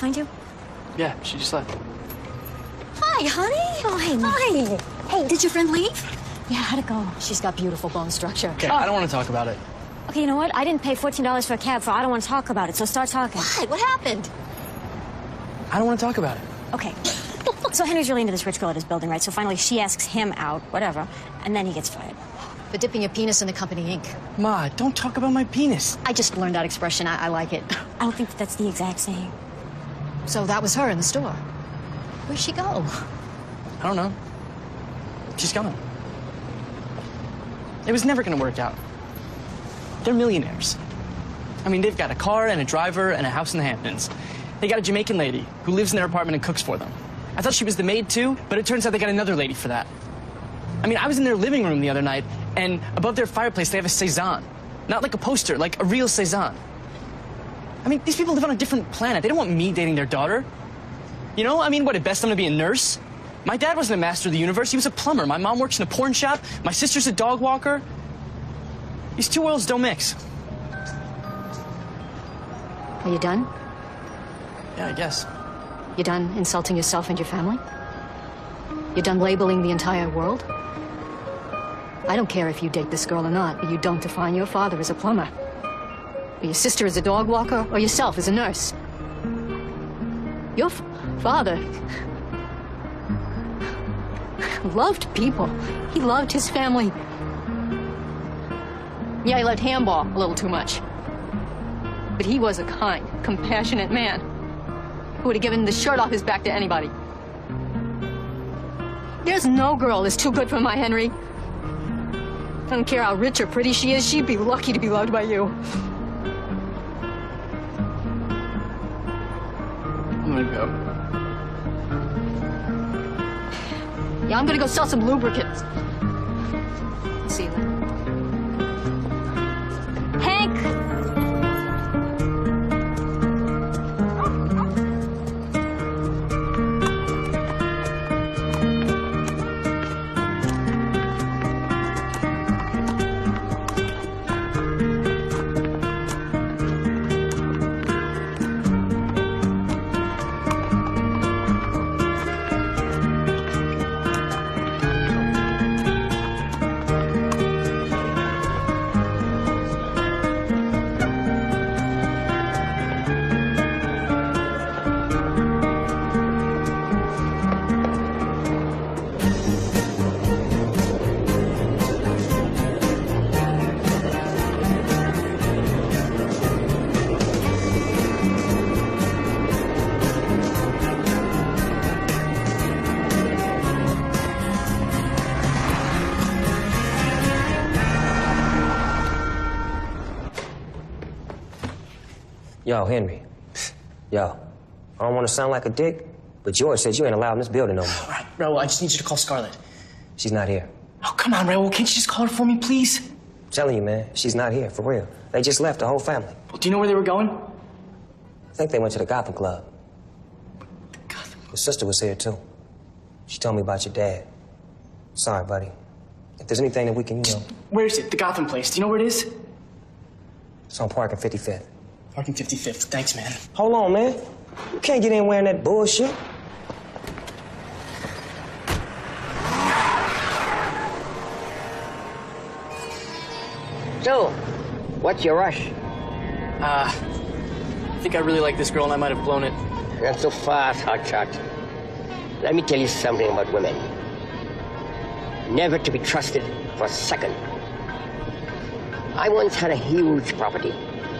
Find you? Yeah, she just left. Hi, honey. Oh, hey. Hi. Oh, hey, did your friend leave? Yeah, how'd it go? She's got beautiful bone structure. Okay, I don't want to talk about it. Okay, you know what? I didn't pay $14 for a cab, so I don't want to talk about it. So start talking. What? What happened? I don't want to talk about it. Okay. so Henry's really into this rich girl at his building, right? So finally she asks him out, whatever, and then he gets fired. For dipping your penis in the company ink. Ma, don't talk about my penis. I just learned that expression. I, I like it. I don't think that's the exact same. So that was her in the store. Where'd she go? I don't know. She's gone. It was never to work out. They're millionaires. I mean, they've got a car and a driver and a house in the Hamptons. They got a Jamaican lady who lives in their apartment and cooks for them. I thought she was the maid too, but it turns out they got another lady for that. I mean, I was in their living room the other night, and above their fireplace they have a Cezanne. Not like a poster, like a real Cezanne. I mean, these people live on a different planet. They don't want me dating their daughter. You know, I mean, what, at best I'm gonna be a nurse? My dad wasn't a master of the universe, he was a plumber. My mom works in a porn shop, my sister's a dog walker. These two worlds don't mix. Are you done? Yeah, I guess. You done insulting yourself and your family? You done labeling the entire world? I don't care if you date this girl or not, but you don't define your father as a plumber. Or your sister as a dog walker, or yourself as a nurse. Your father loved people. He loved his family. Yeah, he loved handball a little too much. But he was a kind, compassionate man who would have given the shirt off his back to anybody. There's no girl that's too good for my Henry. I don't care how rich or pretty she is, she'd be lucky to be loved by you. I'm. Yeah, I'm gonna go sell some lubricants. See you later. Hank! Yo, Henry. Yo, I don't want to sound like a dick, but George said you ain't allowed in this building no more. All right, Raul, I just need you to call Scarlett. She's not here. Oh, come on, Raul. Can't you just call her for me, please? I'm telling you, man, she's not here, for real. They just left, the whole family. Well, do you know where they were going? I think they went to the Gotham Club. The Gotham? Your sister was here, too. She told me about your dad. Sorry, buddy. If there's anything that we can, you know, Where is it? The Gotham place. Do you know where it is? it's on Park and 55th. Parking 55th. Thanks, man. Hold on, man. You can't get in wearing that bullshit. So, what's your rush? Uh, I think I really like this girl and I might have blown it. Not so fast, hotshot. Let me tell you something about women. Never to be trusted for a second. I once had a huge property.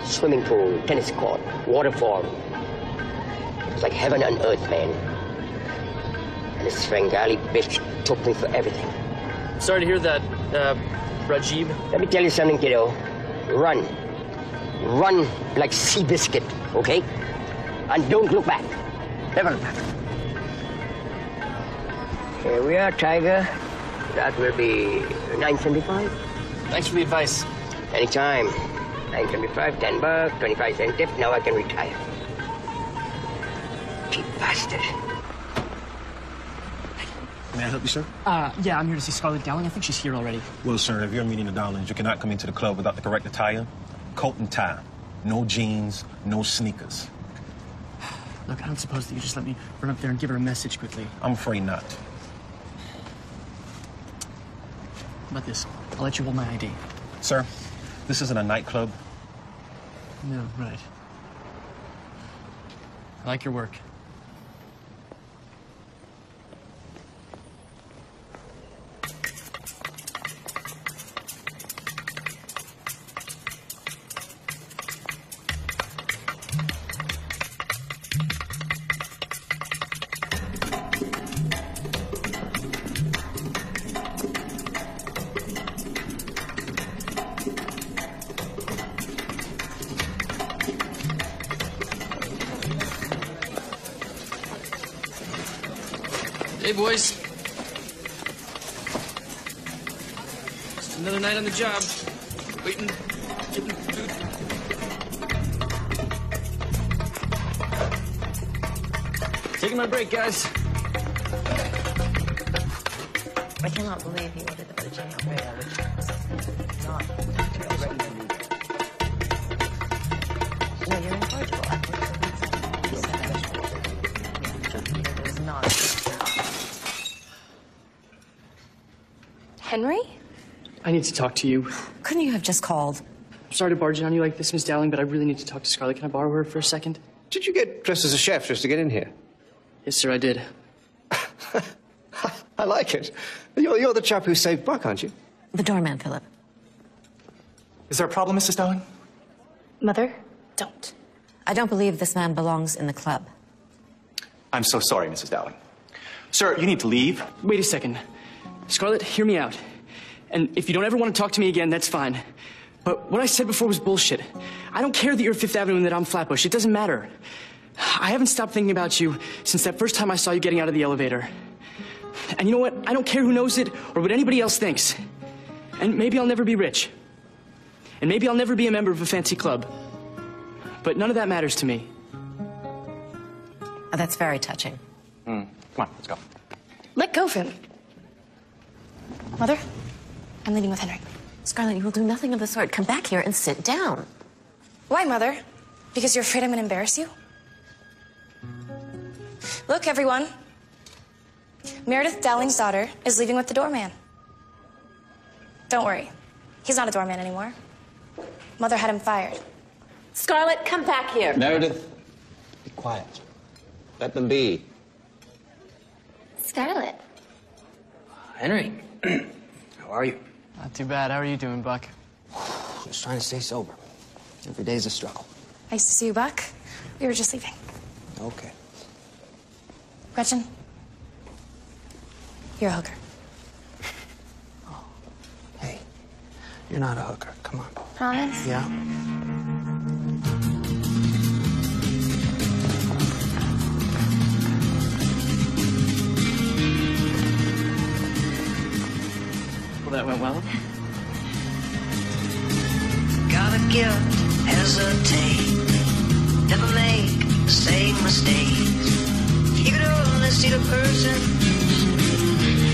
Swimming pool, tennis court, waterfall. It was like heaven on earth, man. And this Svengali bitch took me for everything. Sorry to hear that, uh, Rajib. Let me tell you something, kiddo. Run. Run like sea biscuit, okay? And don't look back. Never look back. Here we are, Tiger. That will be 975. Thanks for the advice. Anytime. 975, 10 bucks, 25 cent tip. Now I can retire. Cheap bastard. May I help you, sir? Uh, yeah, I'm here to see Scarlett Dowling. I think she's here already. Well, sir, if you're meeting the Dowlings, you cannot come into the club without the correct attire. Coat and tie. No jeans, no sneakers. Look, I don't suppose that you just let me run up there and give her a message quickly. I'm afraid not. How about this? I'll let you hold my ID. Sir, this isn't a nightclub. No, right. I like your work. Hey, boys. Just another night on the job. Waiting, getting food. Taking my break, guys. I cannot believe he ordered the fettuccine alfredo, which is not Henry? I need to talk to you. Couldn't you have just called? I'm sorry to barge in on you like this, Miss Dowling, but I really need to talk to Scarlett. Can I borrow her for a second? Did you get dressed as a chef just to get in here? Yes, sir, I did. I like it. You're, you're the chap who saved Buck, aren't you? The doorman, Philip. Is there a problem, Mrs. Dowling? Mother, don't. I don't believe this man belongs in the club. I'm so sorry, Mrs. Dowling. Sir, you need to leave. Wait a second. Scarlett, hear me out. And if you don't ever want to talk to me again, that's fine. But what I said before was bullshit. I don't care that you're Fifth Avenue and that I'm Flatbush. It doesn't matter. I haven't stopped thinking about you since that first time I saw you getting out of the elevator. And you know what? I don't care who knows it or what anybody else thinks. And maybe I'll never be rich. And maybe I'll never be a member of a fancy club. But none of that matters to me. Oh, that's very touching. Mm. Come on, let's go. Let go of him. Mother, I'm leaving with Henry. Scarlett, you will do nothing of the sort. Come back here and sit down. Why, Mother? Because you're afraid I'm gonna embarrass you? Look, everyone. Meredith Dowling's daughter is leaving with the doorman. Don't worry. He's not a doorman anymore. Mother had him fired. Scarlett, come back here. Meredith, be quiet. Let them be. Scarlett. Henry, how are you? Not too bad. How are you doing, Buck? Just trying to stay sober. Every day's a struggle. Nice to see you, Buck. We were just leaving. Okay. Gretchen, you're a hooker. Oh. Hey, you're not a hooker. Come on. Promise? Yeah? Well. Got a gift, hesitate. Never make the same mistakes. You could only see the person.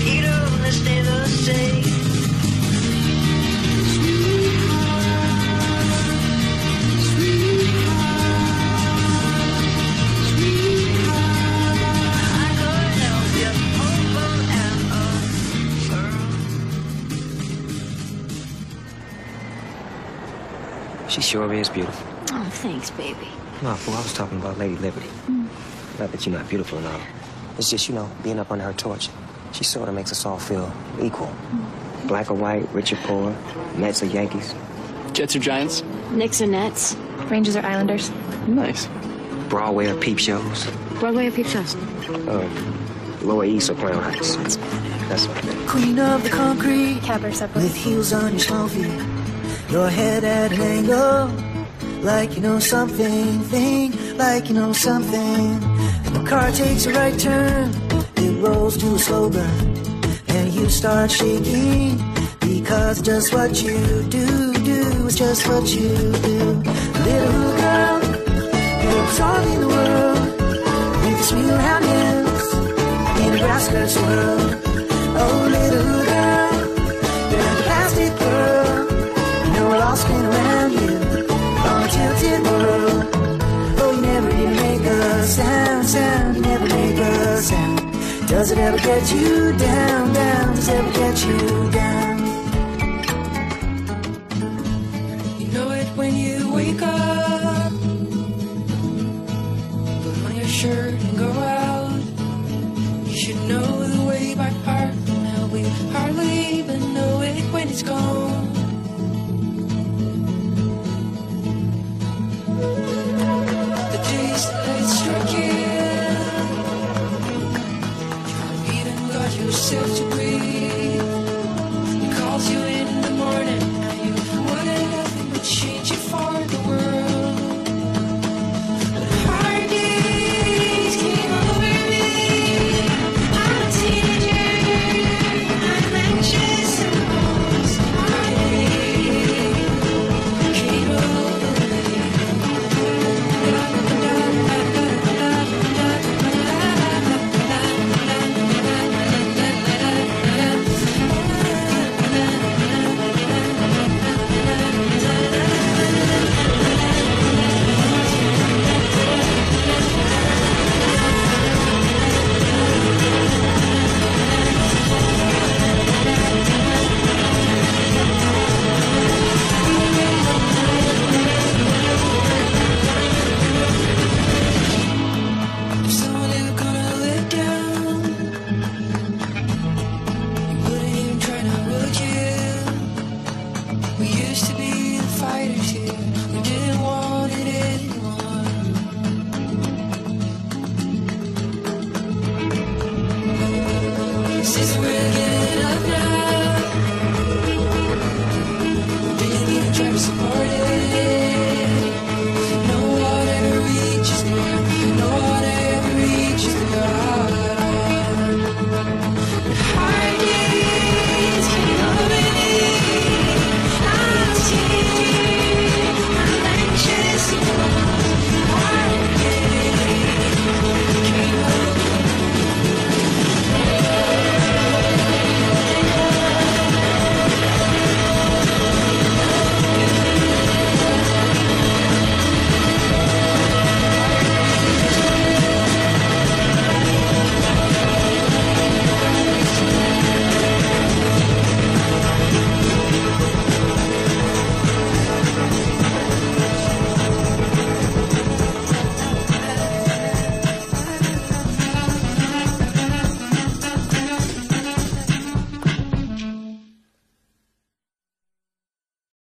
You could only stay the same. Sure is beautiful. Oh, thanks, baby. No, fool, I was talking about Lady Liberty. Not that you're not beautiful and all. It's just, you know, being up under her torch. She sort of makes us all feel equal. Black or white, rich or poor, Mets or Yankees. Jets or Giants? Knicks or Nets? Rangers or Islanders? Nice. Broadway or peep shows. Broadway or peep shows? Um, Lower East or Crown Heights. That's Queen of the concrete. With heels on your small feet. Your head at an angle. Like you know something. Thing. Like you know something. And the car takes a right turn. It rolls to a slow burn. And you start shaking. Because just what you do, do is just what you do. Little girl. You're song in the world. With a smile hands. In a grass skirt swirl. Does it ever get you down, down? Does it ever get you down?